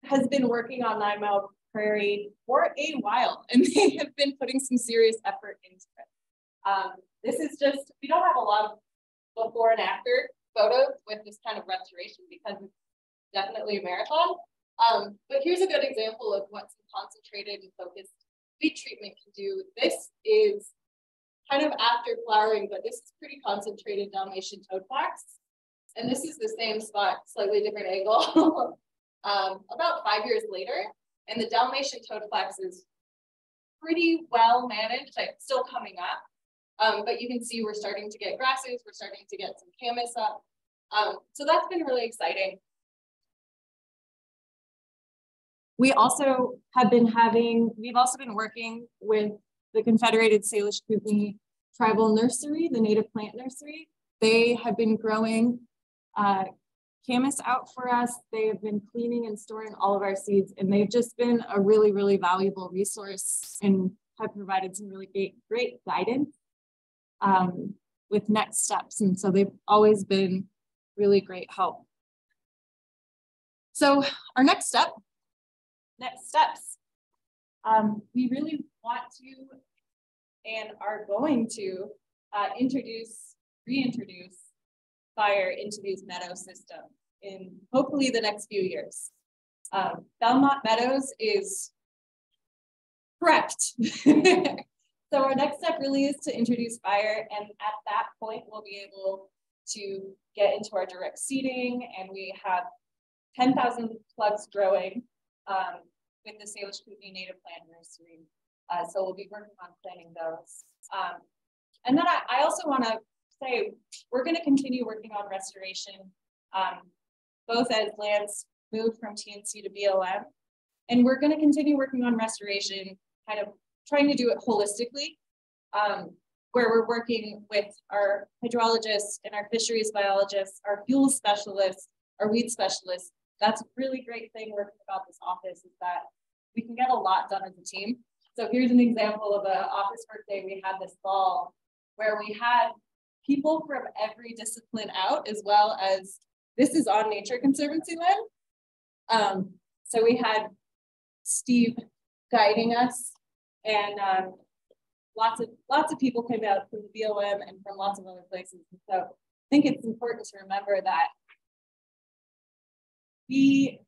has been working on Nine Mile Prairie for a while, <laughs> and they have been putting some serious effort into it. Um, this is just, we don't have a lot of before and after photos with this kind of restoration because it's definitely a marathon. Um, but here's a good example of what some concentrated and focused weed treatment can do. This is kind of after flowering, but this is pretty concentrated Dalmatian toad toadflax. And this is the same spot, slightly different angle, <laughs> um, about five years later. And the Dalmatian toadflax is pretty well managed, like still coming up. Um, but you can see we're starting to get grasses, we're starting to get some camas up. Um, so that's been really exciting. We also have been having, we've also been working with the Confederated Salish Kootenai Tribal Nursery, the native plant nursery. They have been growing uh, camas out for us. They have been cleaning and storing all of our seeds, and they've just been a really, really valuable resource and have provided some really great, great guidance um, with next steps. And so they've always been really great help. So our next step, next steps. Um, we really want to and are going to uh, introduce, reintroduce fire into these meadow systems in hopefully the next few years. Um, Belmont Meadows is correct. <laughs> so our next step really is to introduce fire and at that point we'll be able to get into our direct seeding and we have 10,000 plugs growing um, with the Salish Kootenai Native Plant Nursery. Uh, so we'll be working on planting those. Um, and then I, I also want to say we're going to continue working on restoration, um, both as lands move from TNC to BLM, and we're going to continue working on restoration, kind of trying to do it holistically, um, where we're working with our hydrologists and our fisheries biologists, our fuel specialists, our weed specialists. That's a really great thing working about this office is that we can get a lot done as a team. So here's an example of an office work day we had this fall where we had people from every discipline out as well as this is on Nature Conservancy land. Um, so we had Steve guiding us and um, lots of lots of people came out from the BLM and from lots of other places. And so I think it's important to remember that we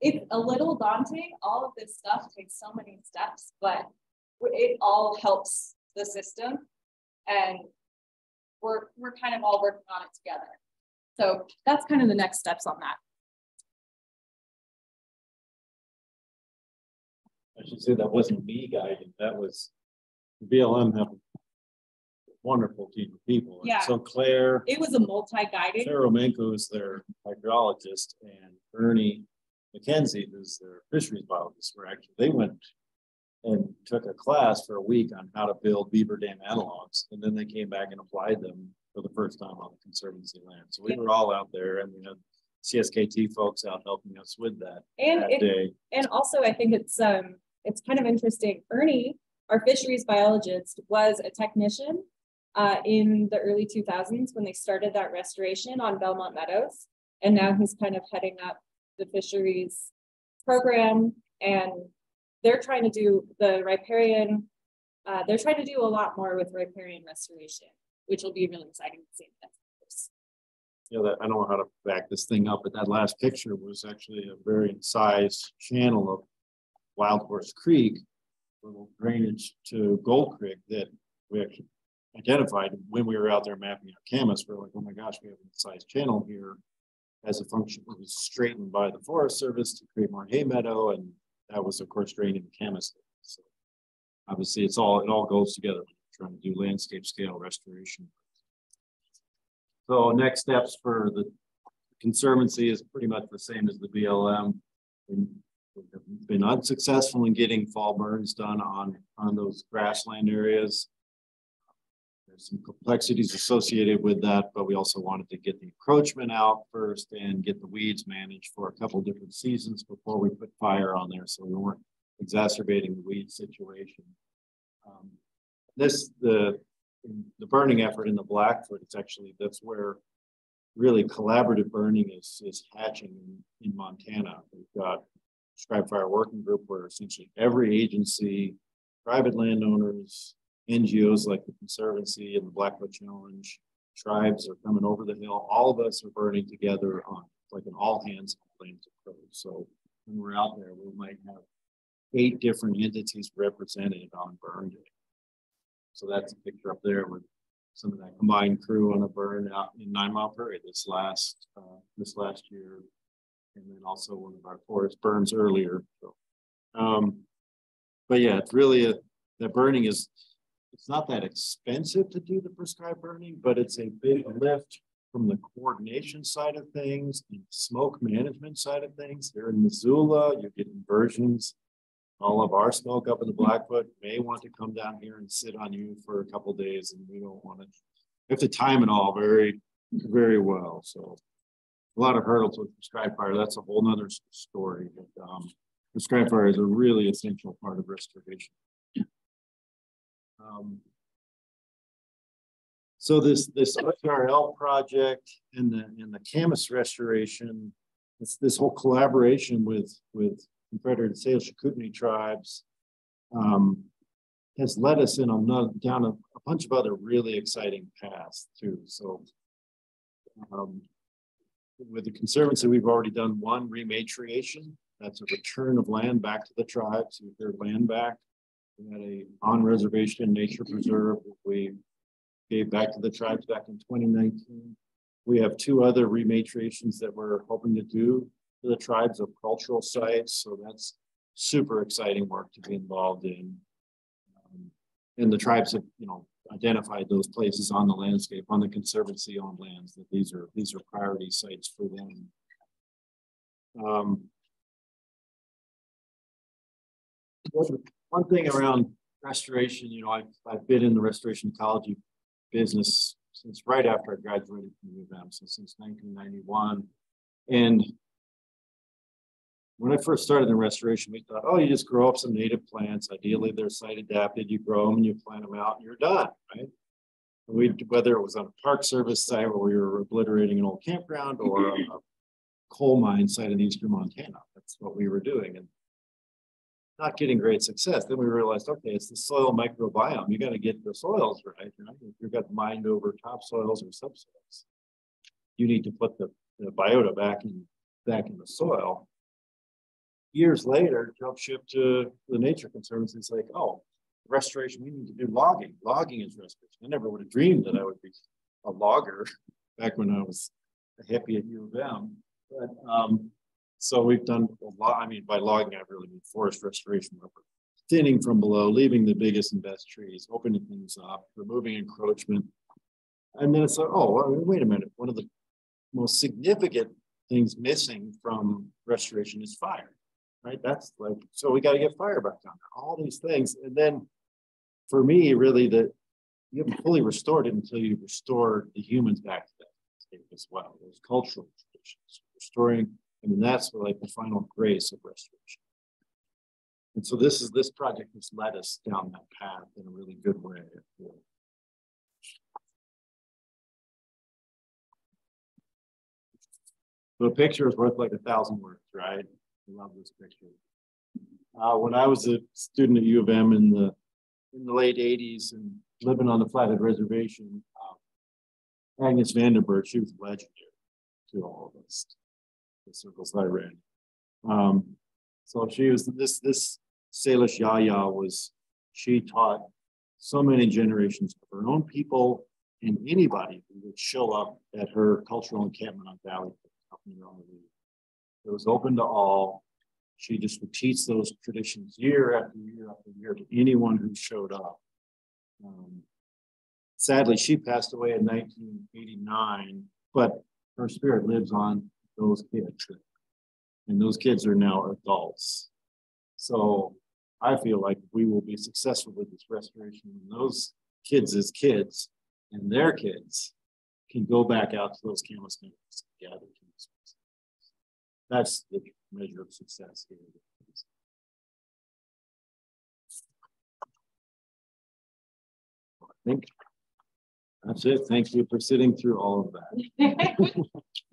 it's a little daunting. All of this stuff takes so many steps, but it all helps the system. And we're, we're kind of all working on it together. So that's kind of the next steps on that. I should say that wasn't me guiding, that was BLM have a wonderful team of people. Yeah. So Claire. It was a multi-guided. Sarah Romenko is their hydrologist and Ernie McKenzie, who's their fisheries biologist, were actually, they went and took a class for a week on how to build beaver dam analogs. And then they came back and applied them for the first time on the conservancy land. So we were all out there and we had CSKT folks out helping us with that, and that it, day. and also I think it's um it's kind of interesting. Ernie, our fisheries biologist, was a technician uh, in the early 2000s when they started that restoration on Belmont Meadows. And now he's kind of heading up the fisheries program and they're trying to do the riparian, uh, they're trying to do a lot more with riparian restoration, which will be really exciting to see. You know, that, I don't know how to back this thing up, but that last picture was actually a very incised channel of Wild Horse Creek, little drainage to Gold Creek that we actually identified when we were out there mapping our Camas. We're like, oh my gosh, we have an incised channel here as a function. It was straightened by the Forest Service to create more hay meadow, and that was of course draining the Camas. So obviously, it's all it all goes together. trying to do landscape scale restoration. So next steps for the conservancy is pretty much the same as the BLM. We've been unsuccessful in getting fall burns done on on those grassland areas. Some complexities associated with that, but we also wanted to get the encroachment out first and get the weeds managed for a couple different seasons before we put fire on there. So we weren't exacerbating the weed situation. Um, this, the, the burning effort in the Blackfoot, it's actually, that's where really collaborative burning is, is hatching in, in Montana. We've got Prescribed Fire Working Group where essentially every agency, private landowners, NGOs like the Conservancy and the Blackfoot Challenge, tribes are coming over the hill. All of us are burning together on like an all hands flames approach. So when we're out there, we might have eight different entities represented on burn day. So that's a picture up there with some of that combined crew on a burn out in Nine Mile Prairie this last uh, this last year, and then also one of our forest burns earlier. So, um, but yeah, it's really a that burning is it's not that expensive to do the prescribed burning, but it's a big lift from the coordination side of things and smoke management side of things. Here in Missoula, you're getting versions. All of our smoke up in the Blackfoot may want to come down here and sit on you for a couple days, and we don't want to. Have to time it all very, very well. So a lot of hurdles with prescribed fire. That's a whole nother story. But um, prescribed fire is a really essential part of restoration. Um, so this this RTRL project and the and the Camas restoration, it's this whole collaboration with with Confederate Salish Kootenai tribes um, has led us in another, down a, a bunch of other really exciting paths too. So um, with the Conservancy, we've already done one rematriation. That's a return of land back to the tribes, their land back. We had a on-reservation nature preserve we gave back to the tribes back in 2019. We have two other rematriations that we're hoping to do to the tribes of cultural sites. So that's super exciting work to be involved in. Um, and the tribes have, you know, identified those places on the landscape, on the conservancy owned lands, that these are these are priority sites for them. Um, one thing around restoration, you know, I've, I've been in the restoration ecology business since right after I graduated from U of M, so since 1991. And when I first started in restoration, we thought, oh, you just grow up some native plants. Ideally, they're site adapted. You grow them and you plant them out and you're done, right? We, whether it was on a park service site where we were obliterating an old campground or a coal mine site in eastern Montana, that's what we were doing. And not getting great success. Then we realized, okay, it's the soil microbiome. You got to get the soils right. right? If you've got mined over topsoils or subsoils, you need to put the, the biota back in back in the soil years later, jump ship to the Nature Conservancy. It's like, oh, restoration, we need to do logging. Logging is restoration. I never would have dreamed that I would be a logger <laughs> back when I was a hippie at U of M. But um, so we've done a lot. I mean, by logging, I really mean forest restoration, work. thinning from below, leaving the biggest and best trees, opening things up, removing encroachment. And then it's like, oh, wait a minute. One of the most significant things missing from restoration is fire right? That's like, so we got to get fire back on there. all these things. And then for me, really, that you haven't fully restored it until you restore the humans back to that state as well. Those cultural traditions, restoring, I mean, that's like the final grace of restoration. And so this is this project has led us down that path in a really good way. So a picture is worth like a thousand words, right? I love this picture. Uh, when I was a student at U of M in the in the late 80s and living on the Flathead Reservation, uh, Agnes Vanderburg, she was legendary to all of us, the circles I ran. Um, so she was this this Salish Yaya was she taught so many generations of her own people and anybody who would show up at her cultural encampment on Valley it was open to all. She just would teach those traditions year after year after year to anyone who showed up. Um, sadly, she passed away in 1989, but her spirit lives on those kids. And those kids are now adults. So I feel like we will be successful with this restoration. when those kids as kids and their kids can go back out to those camas meetings together that's the measure of success here. I think that's it. Thank you for sitting through all of that. <laughs>